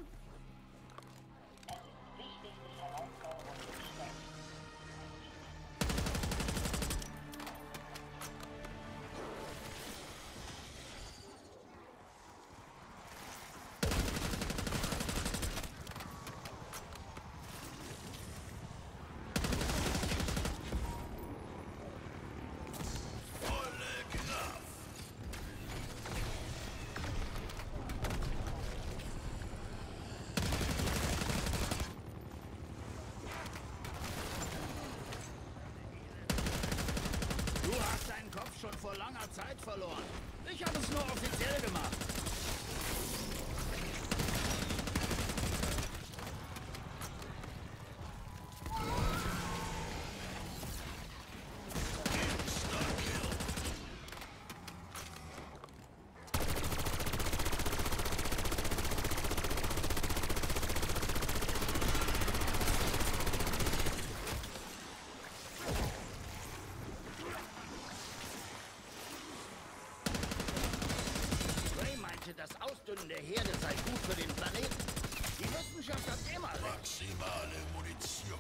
Zeit verloren. Ich habe es nur offiziell gemacht. Ray meinte, der Herde sei gut für den Planeten. Die Wissenschaft hat immer. Maximale Munition.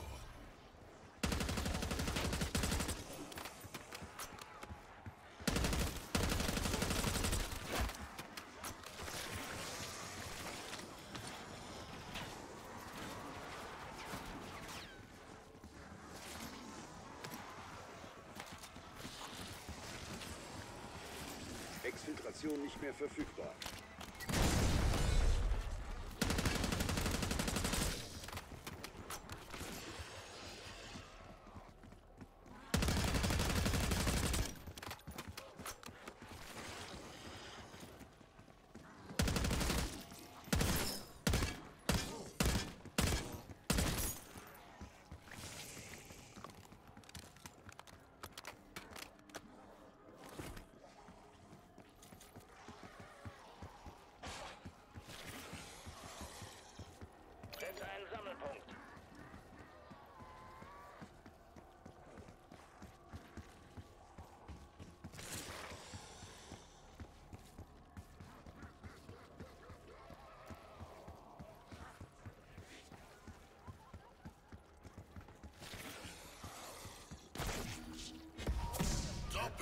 Exfiltration nicht mehr verfügbar.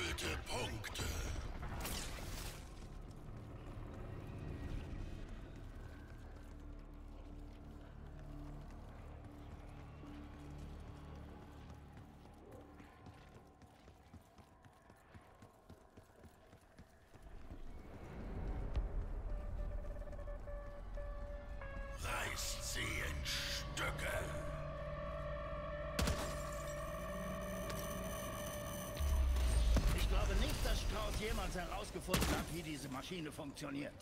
Doppelgepunkt. jemals herausgefunden hat, wie diese Maschine funktioniert.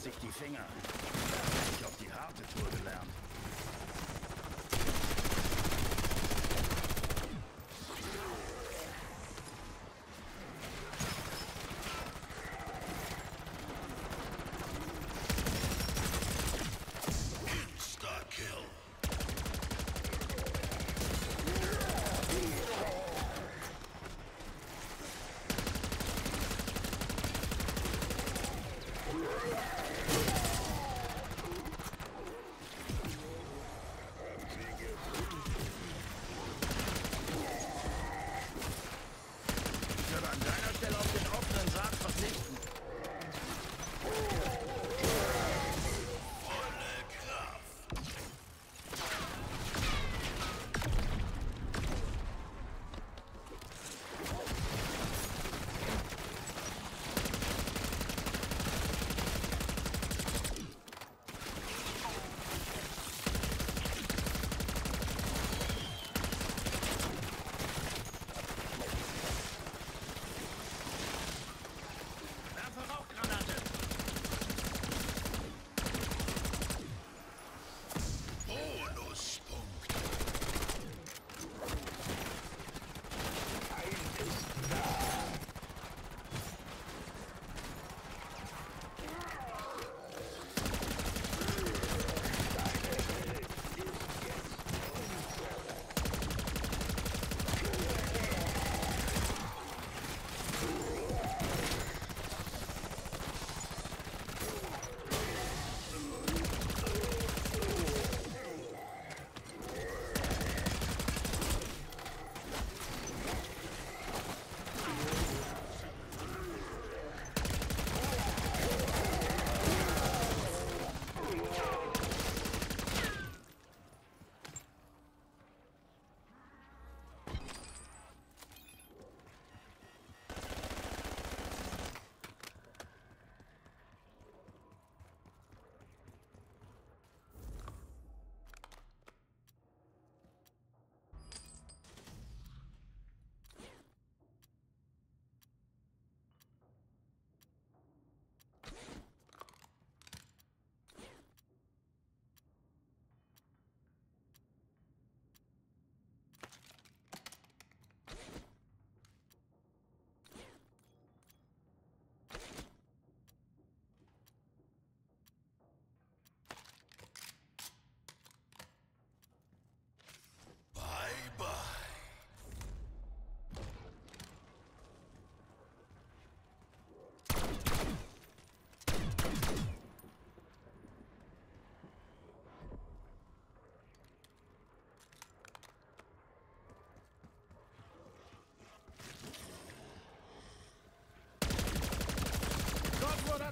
sich die Finger.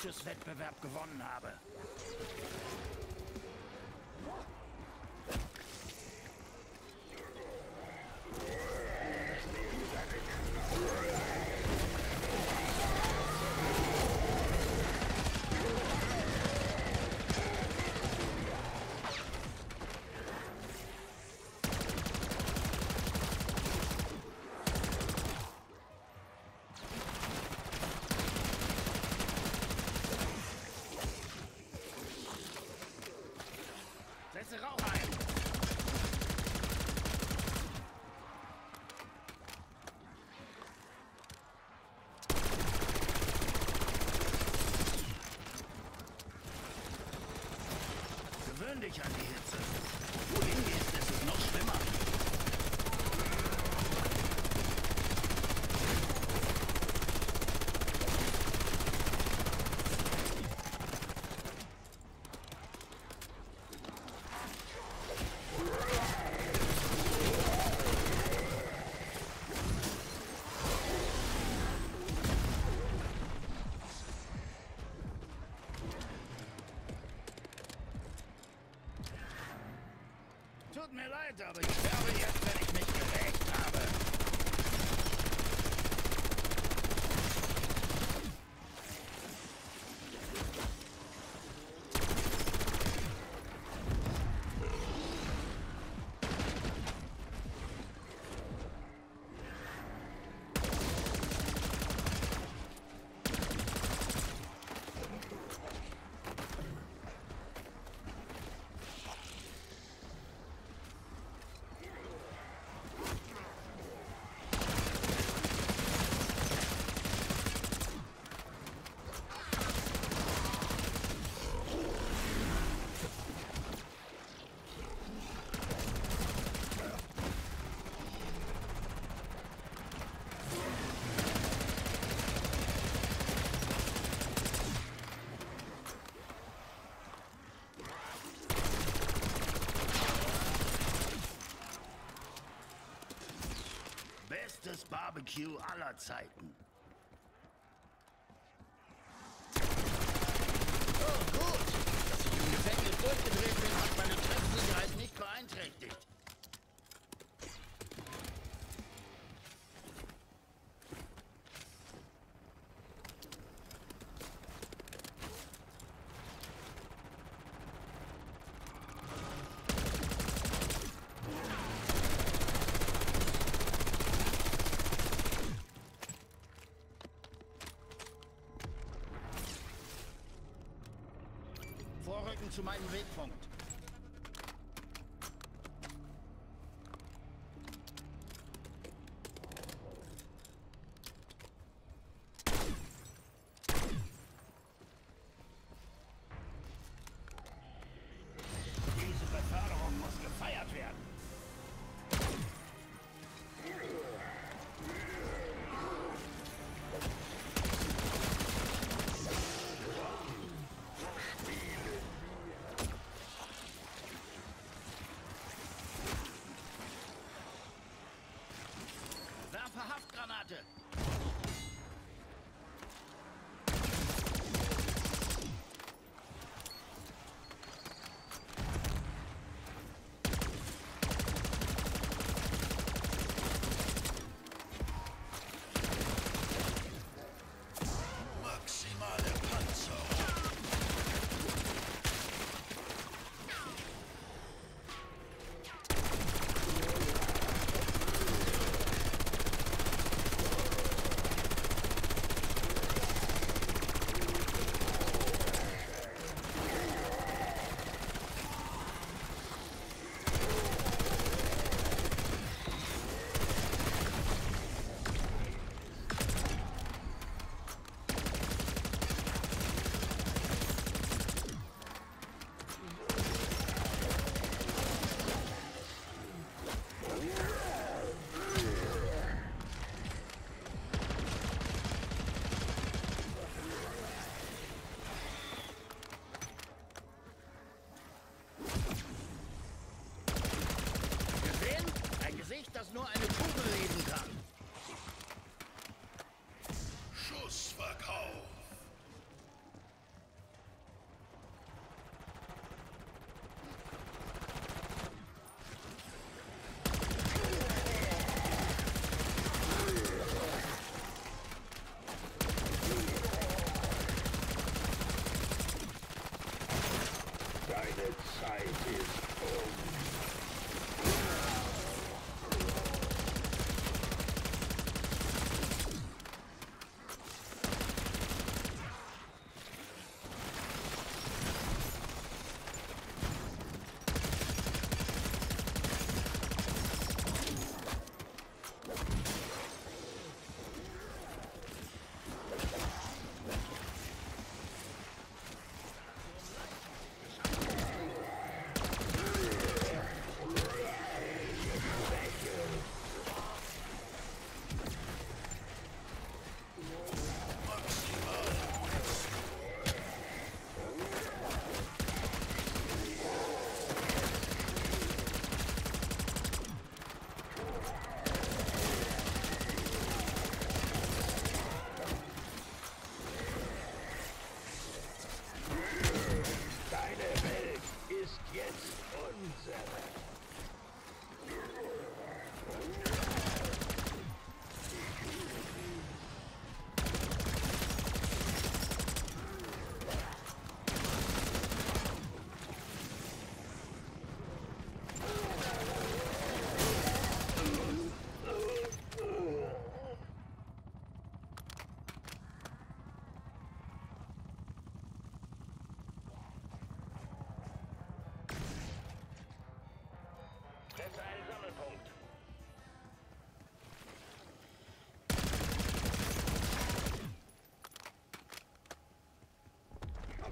Schusswettbewerb gewonnen habe. Sicher nicht. head out of here. Barbecue aller Zeiten. zu meinem Weg. it is.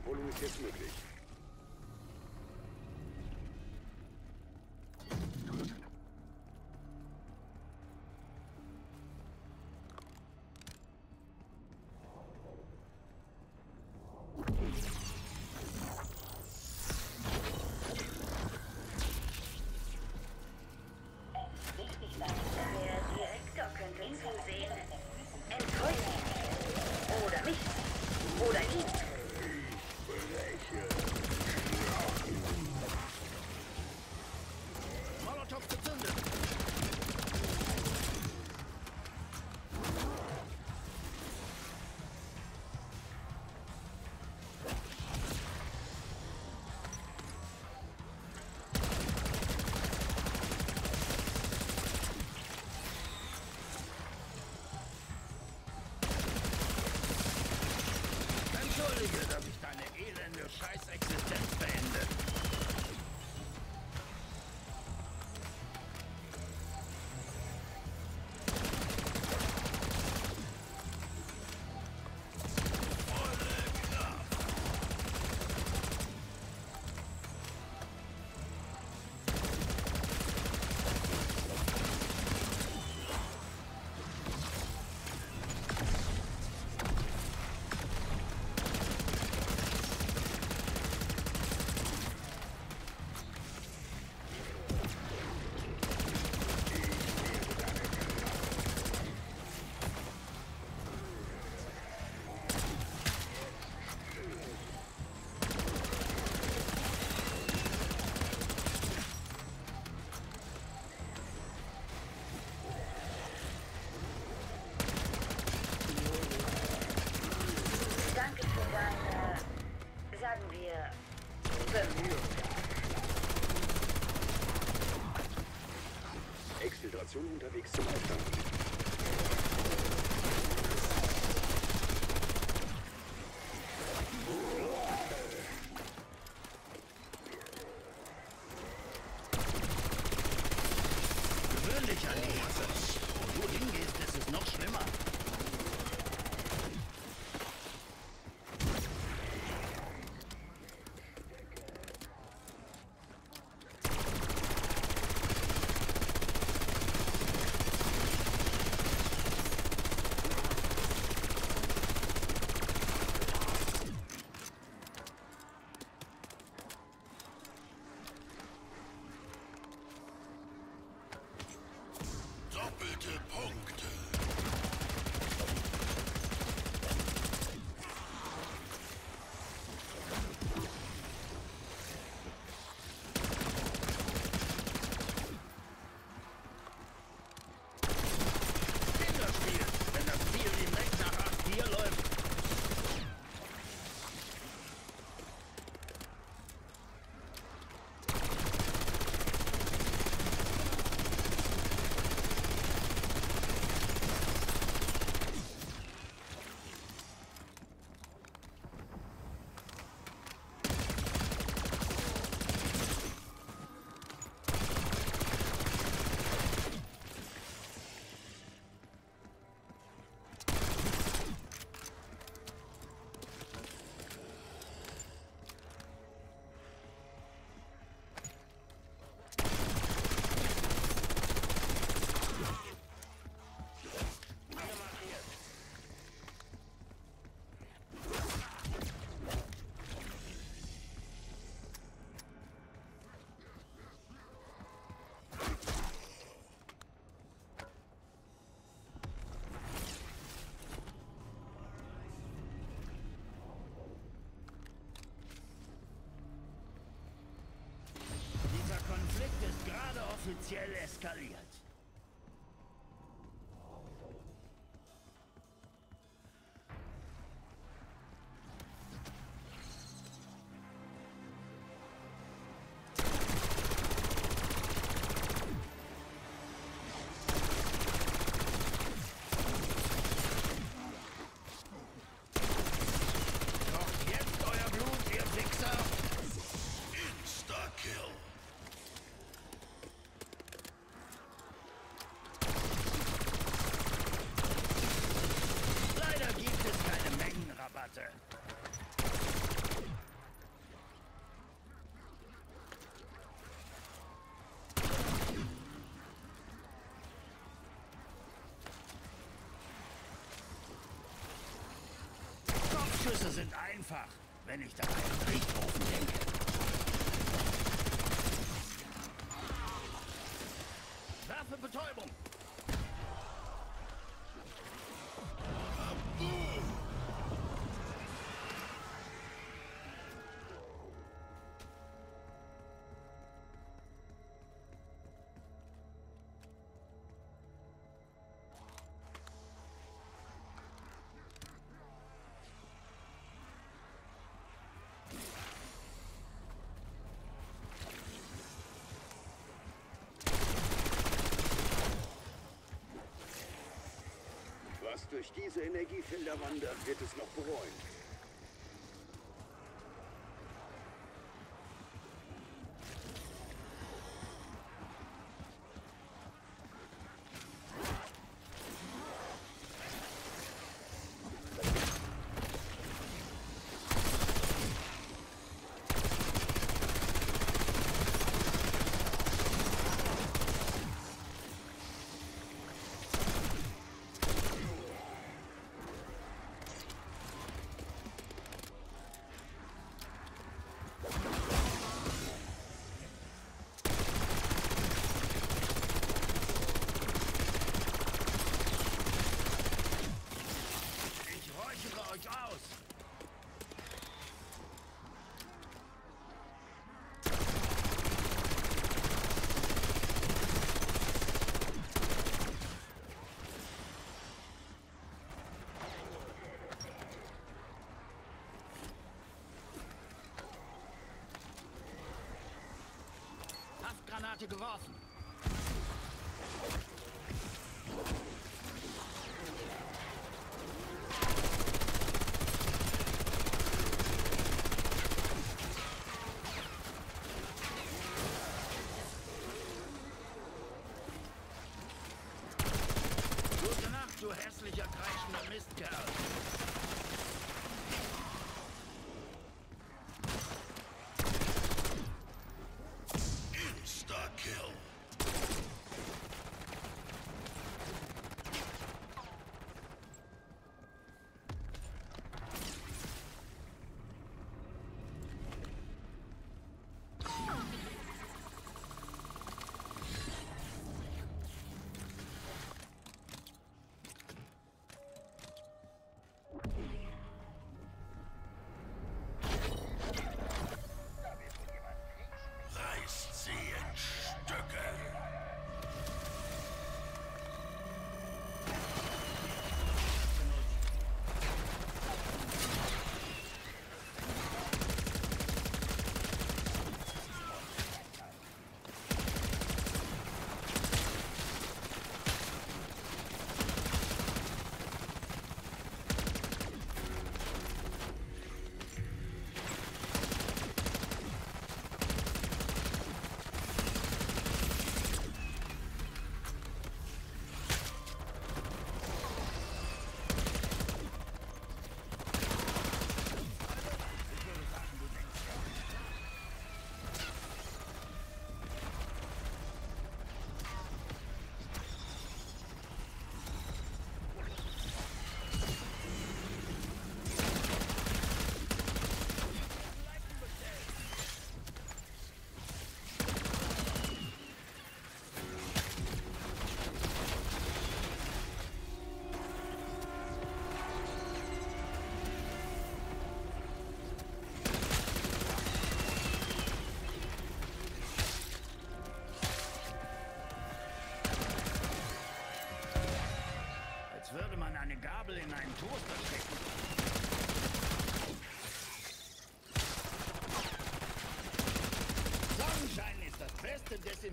Überholung ist jetzt gerade offiziell Abschüsse sind einfach, wenn ich da an Kriegsofen denke. Was durch diese Energiefelder wandert, wird es noch bereuen. Haftgranate geworfen.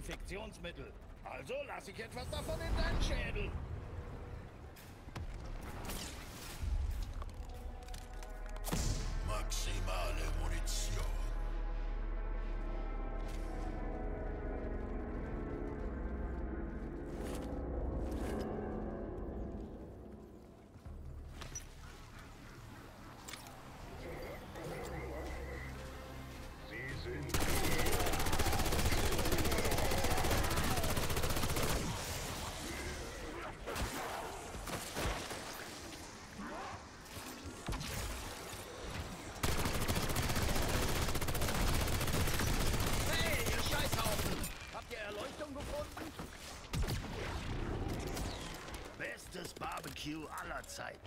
Desinfektionsmittel. Also lasse ich etwas davon in deinen Schädel. Barbecue aller Zeiten.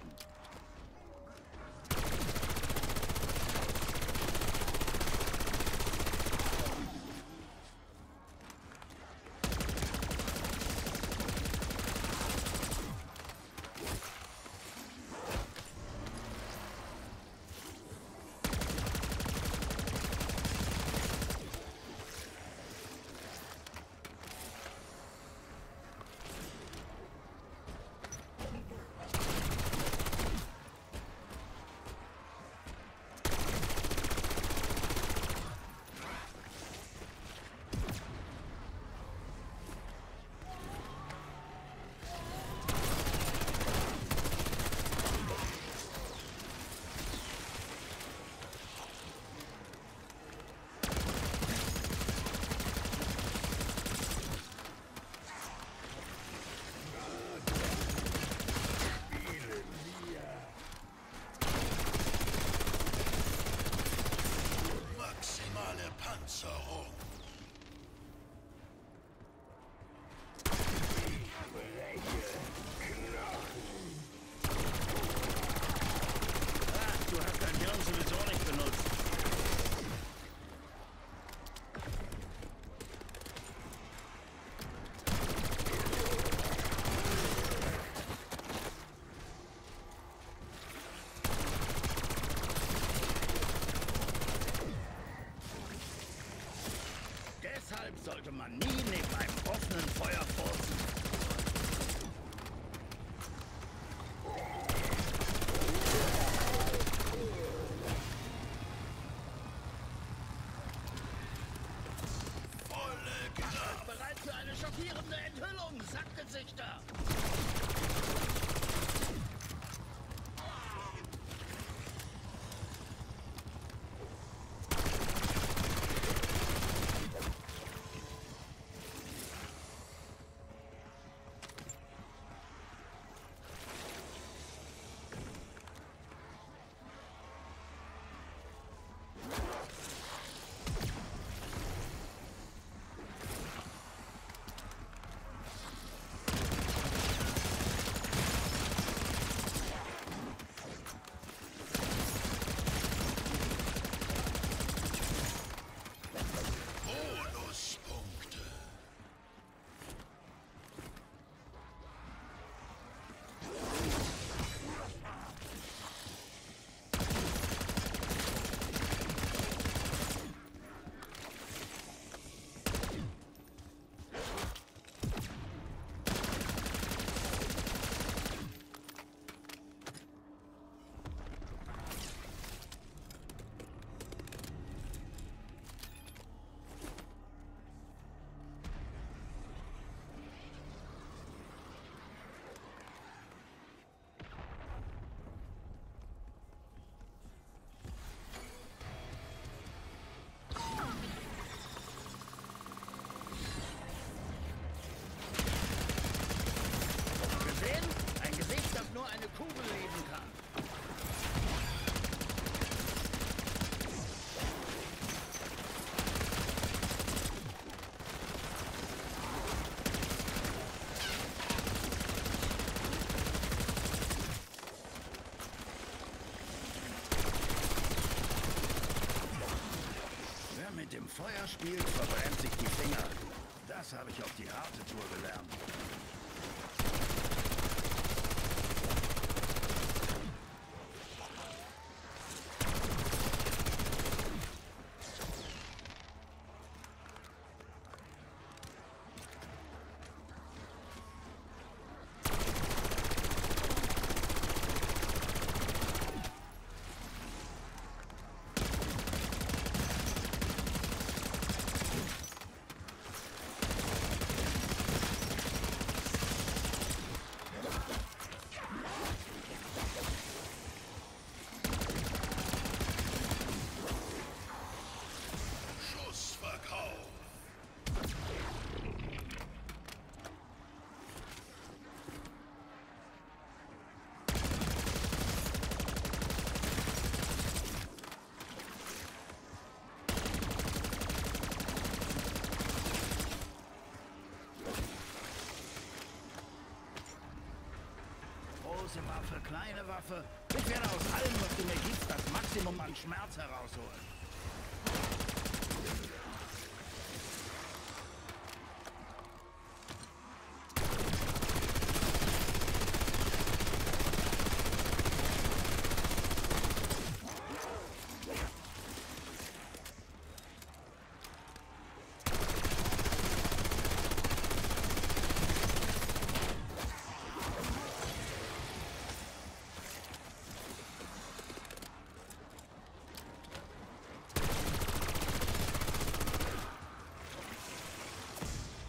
Große Waffe, kleine Waffe. Ich werde aus allem, was du mir gibst, das Maximum an Schmerz herausholen.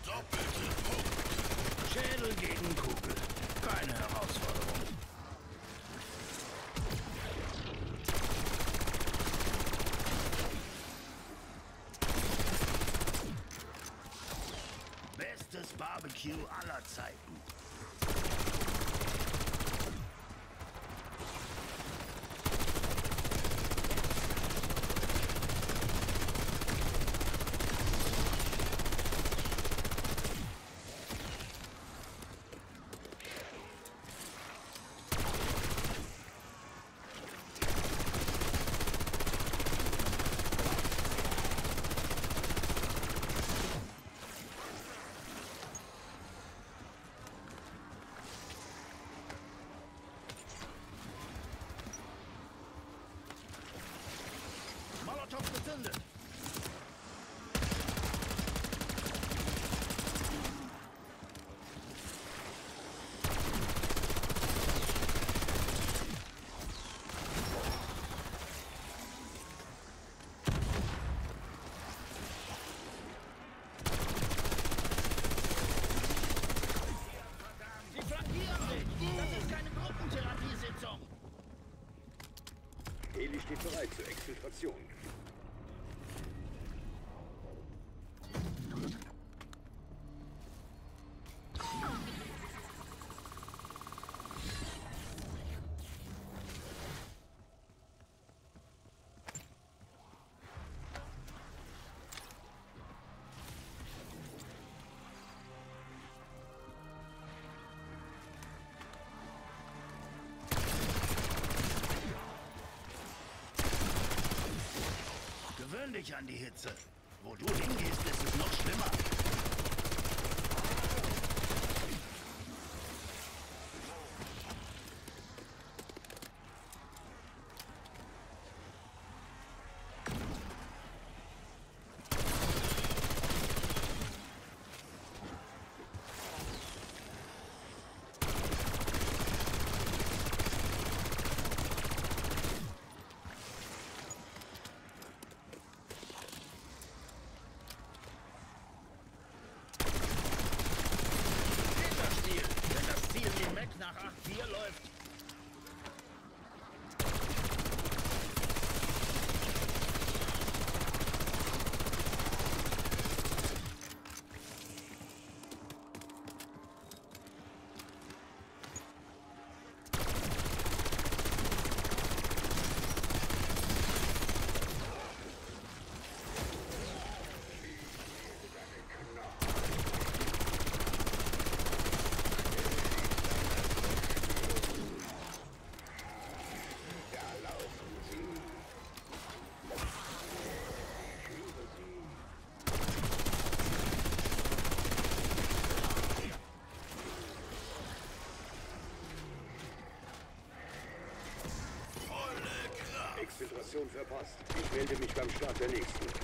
Doppelte Punkte. Schädel gegen Kugel. Keine Herausforderung. Bestes Barbecue aller Zeiten. Molotow gezündet. Heli steht bereit zur Exfiltration. Dich an die Hitze. Wo du hingehst, ist es noch schlimmer. Hinterstiel, wenn das Ziel den Mac nach 8-4 läuft. Volle Kraft. Verpasst. Ich melde mich beim Start der nächsten.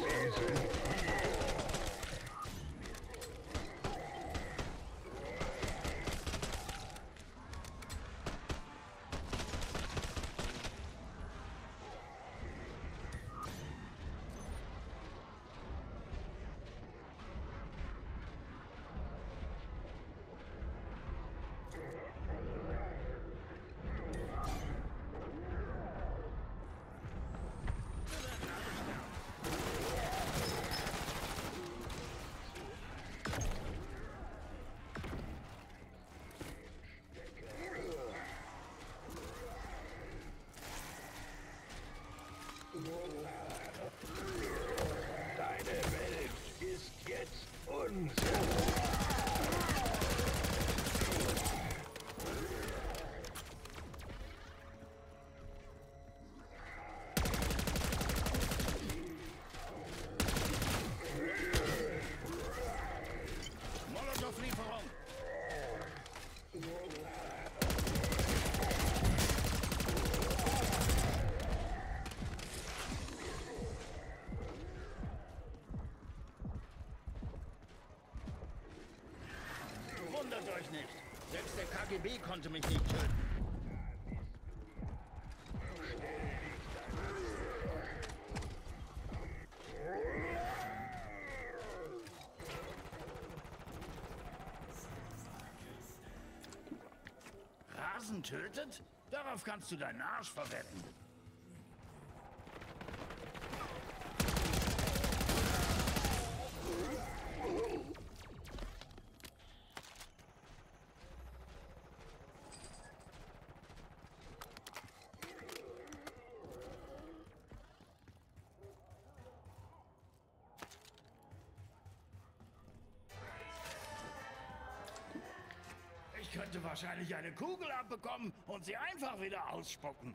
Easy. Jetzt unsere. Molotow-Lieferung. Wundert euch nicht. Selbst der KGB konnte mich nicht töten. Rasen tötet? Darauf kannst du deinen Arsch verwetten. Ich könnte wahrscheinlich eine Kugel abbekommen und sie einfach wieder ausspucken.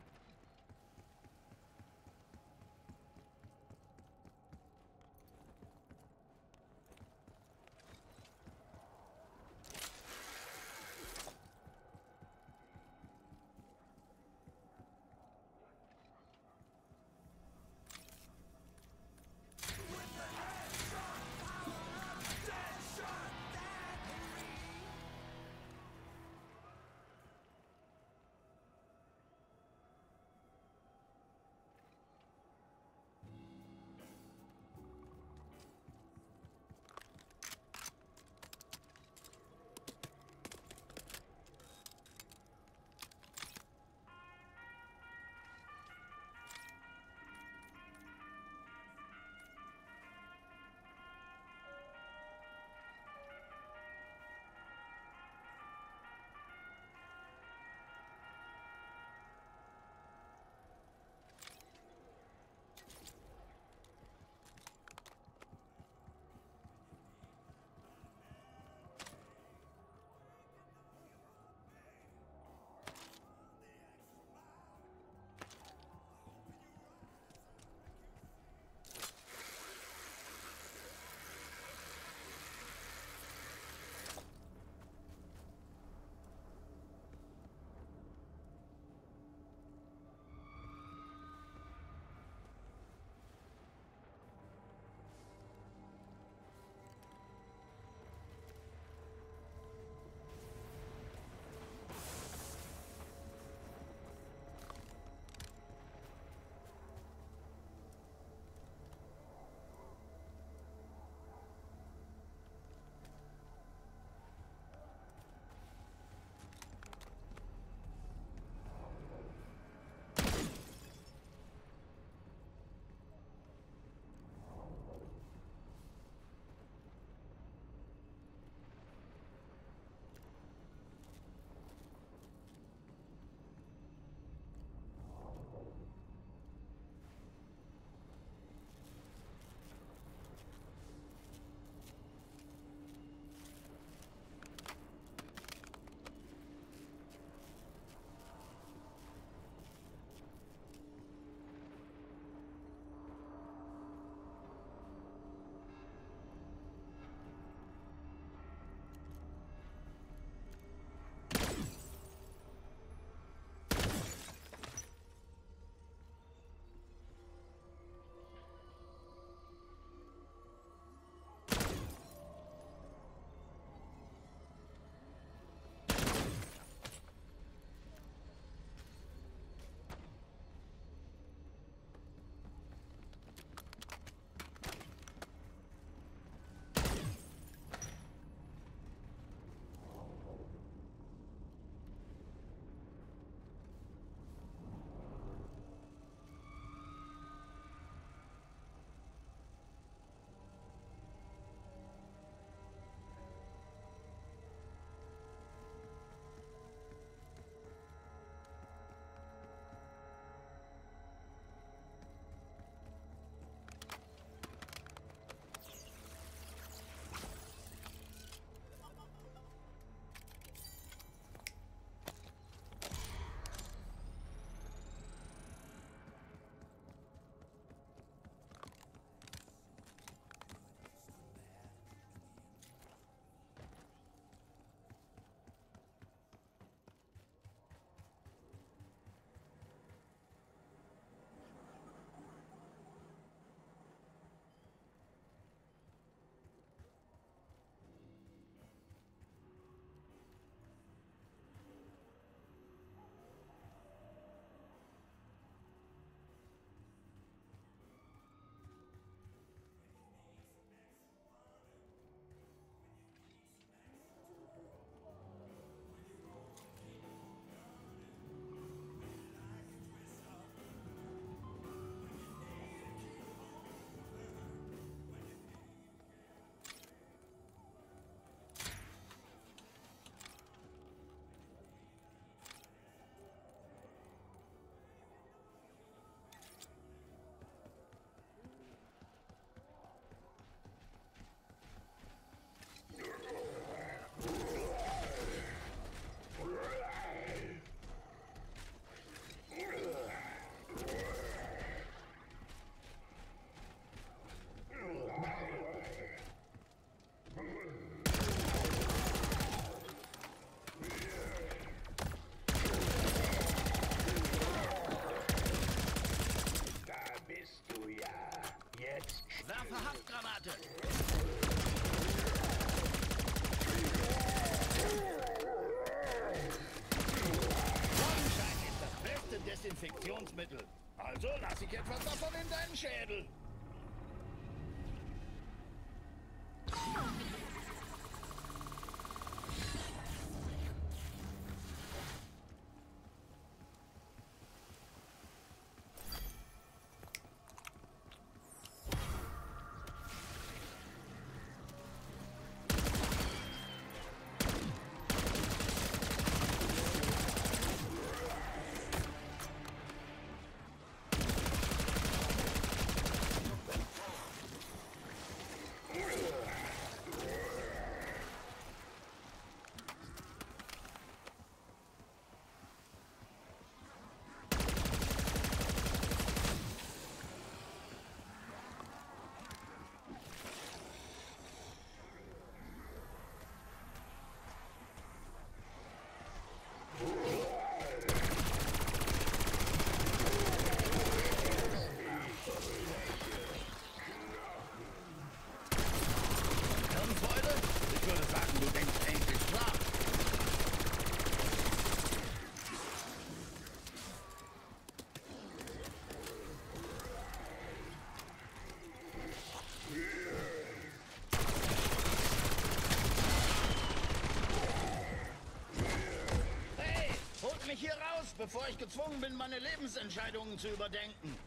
bevor ich gezwungen bin, meine Lebensentscheidungen zu überdenken.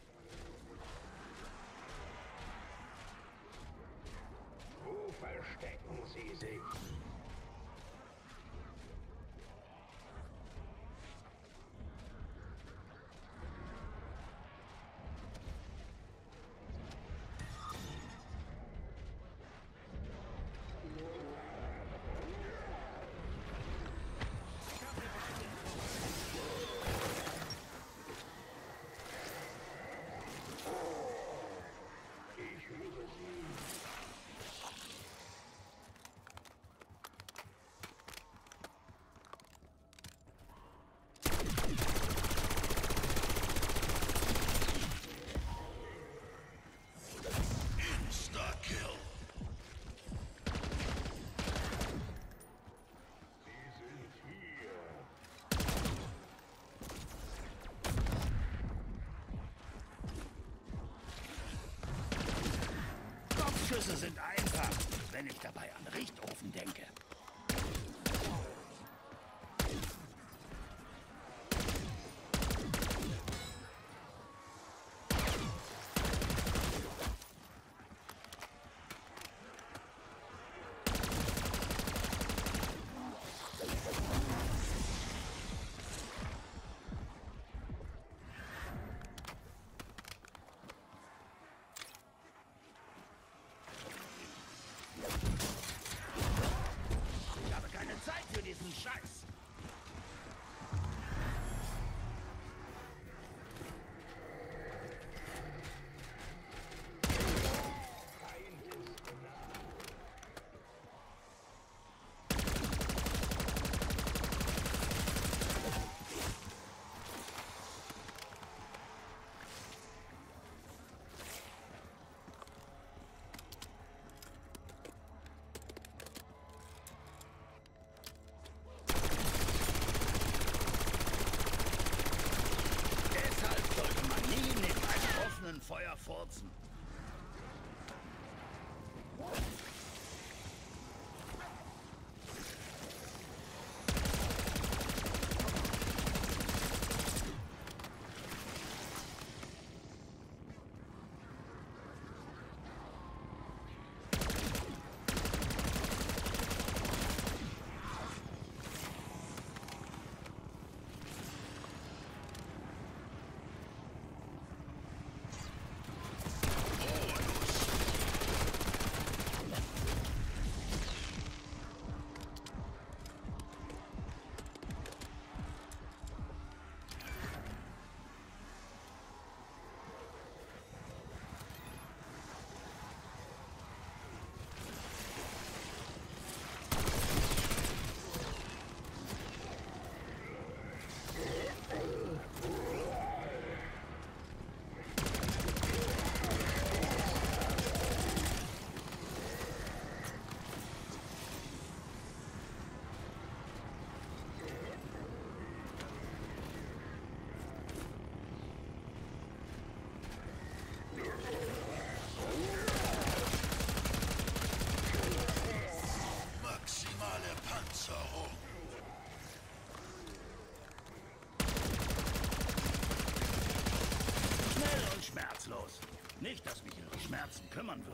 Nicht, dass mich ihre Schmerzen kümmern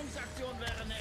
Rettungsaktion wäre nett.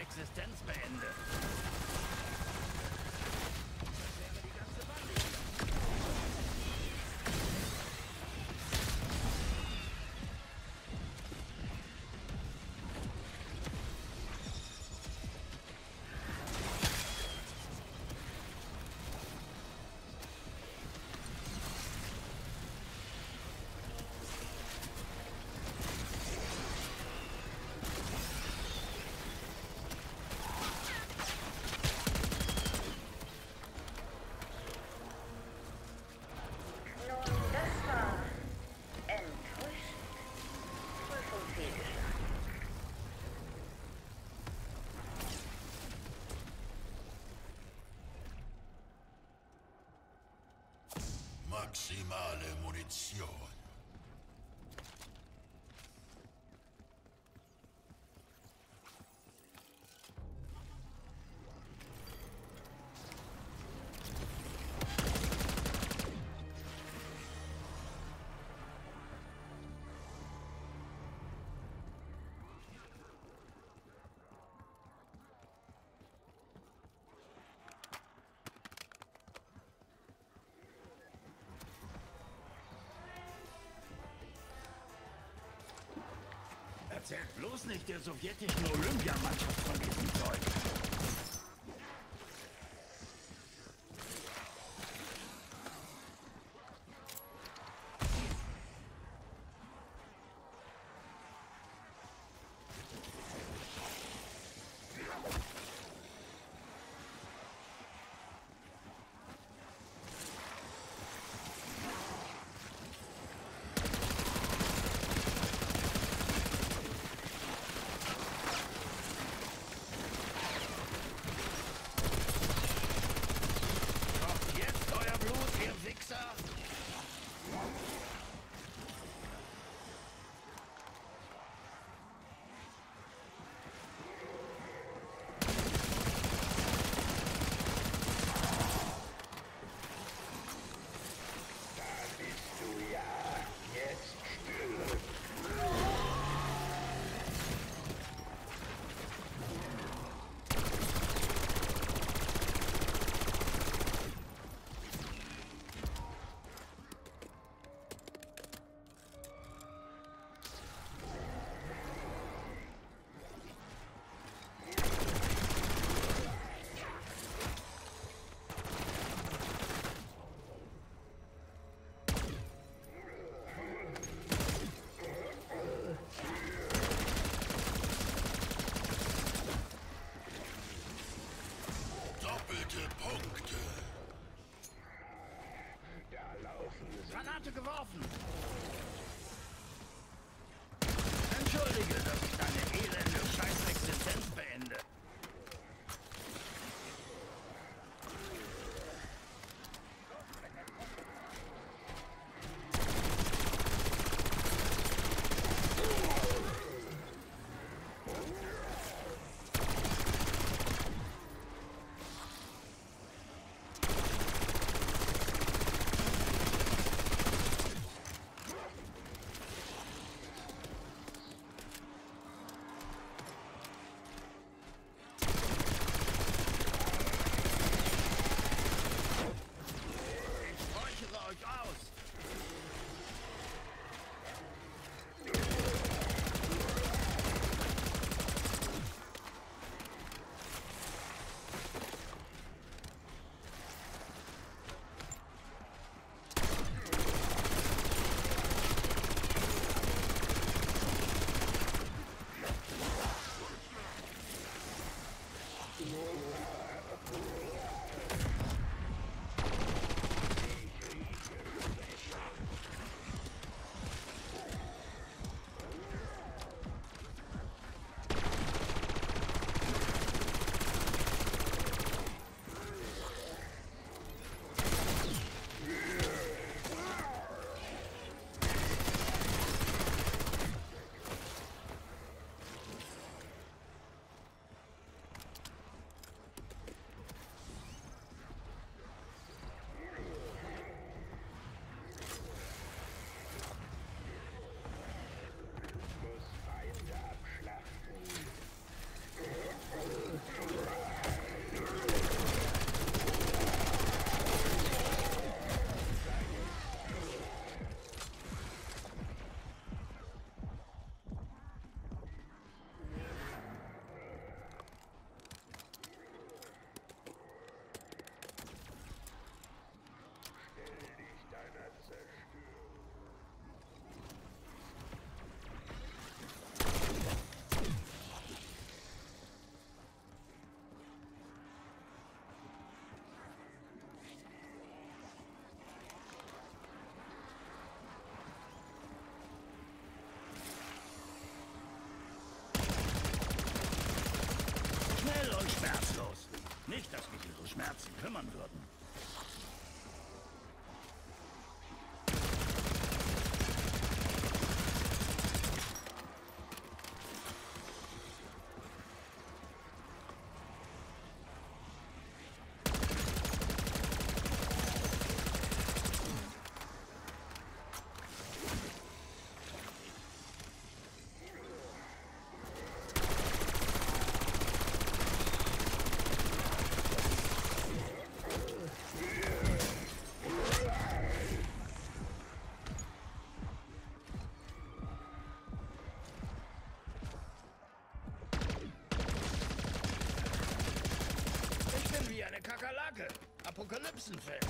Existenz beende. maximale munizione. Erzählt bloß nicht der sowjetischen Olympiamannschaft von diesem Zeug. Nicht, dass mich ihre Schmerzen kümmern. absences.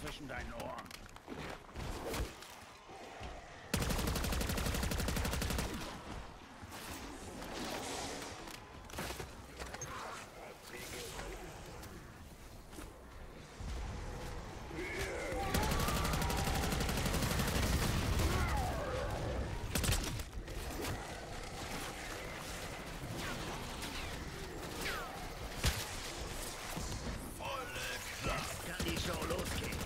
Zwischen deinen Ohren. Jetzt kann die Show losgehen.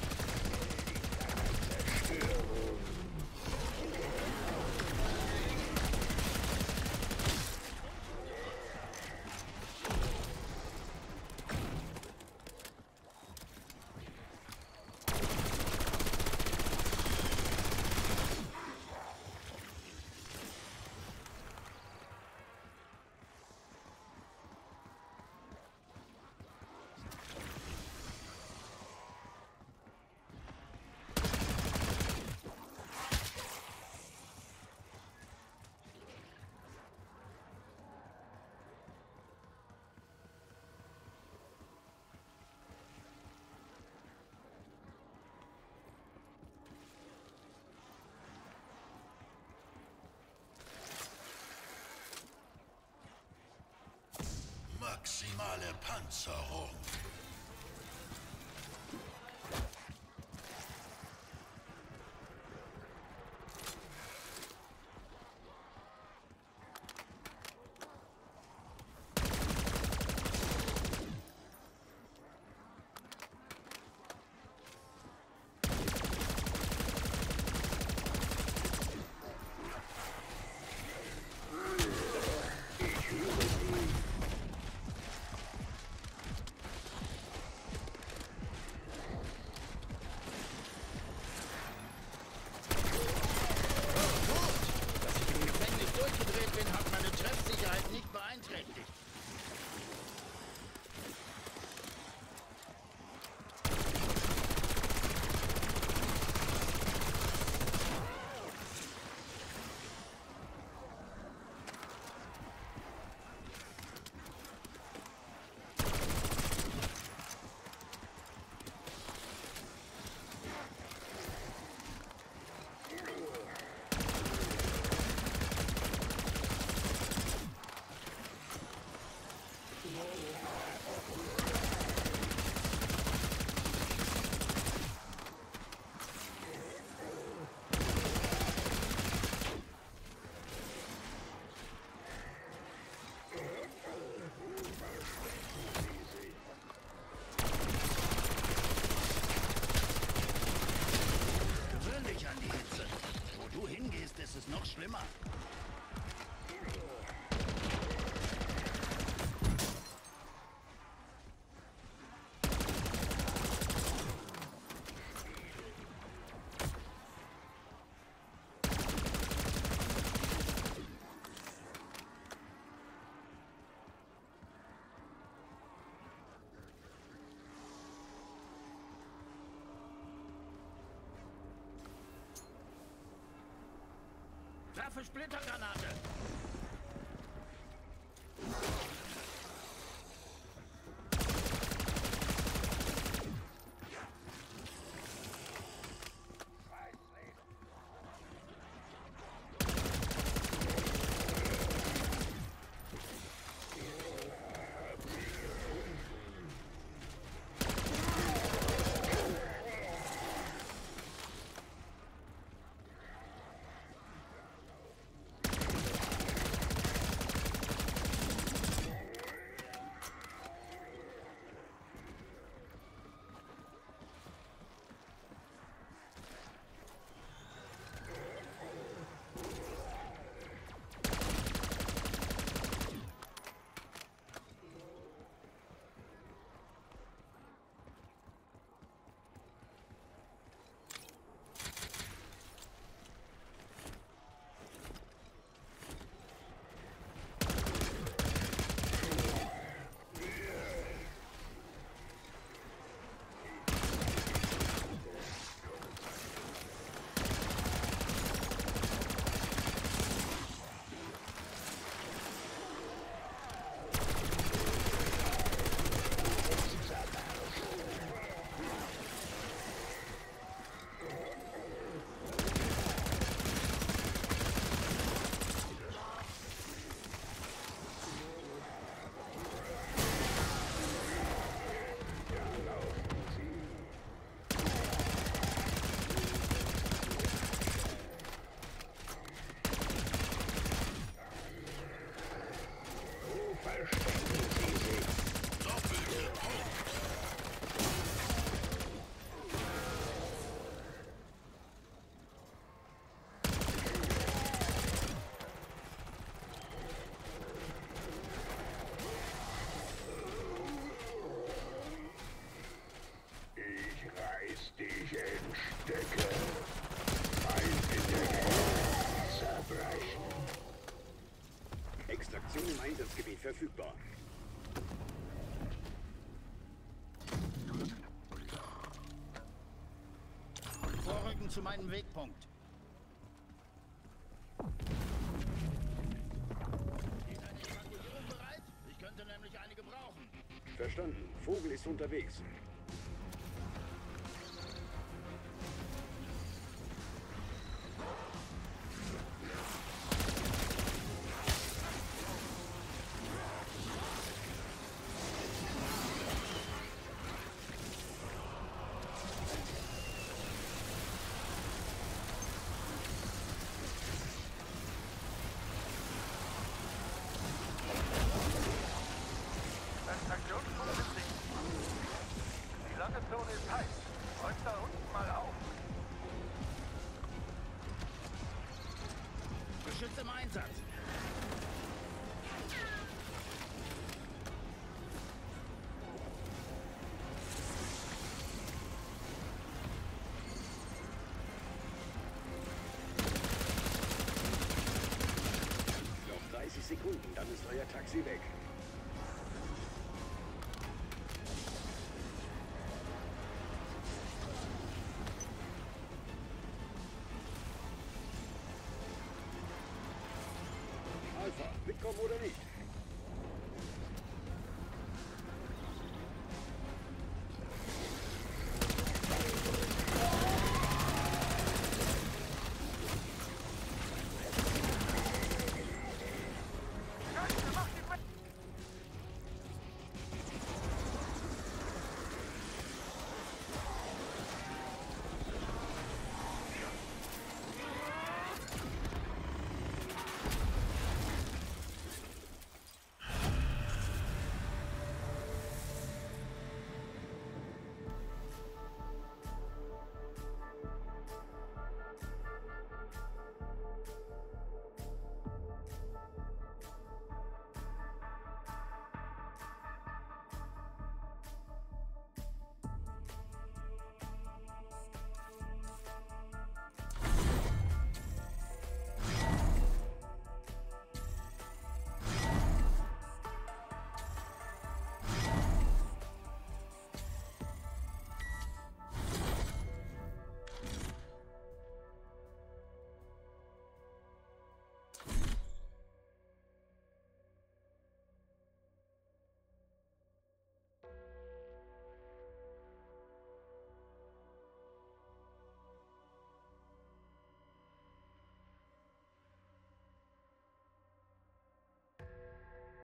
Maximale Panzerung. Schlimmer. Treffe Splittergranate. Einsatzgebiet verfügbar. Vorrücken zu meinem Wegpunkt. Ist eine bereit? Ich könnte nämlich eine gebrauchen. Verstanden. Vogel ist unterwegs. Sekunden, dann ist euer Taxi weg.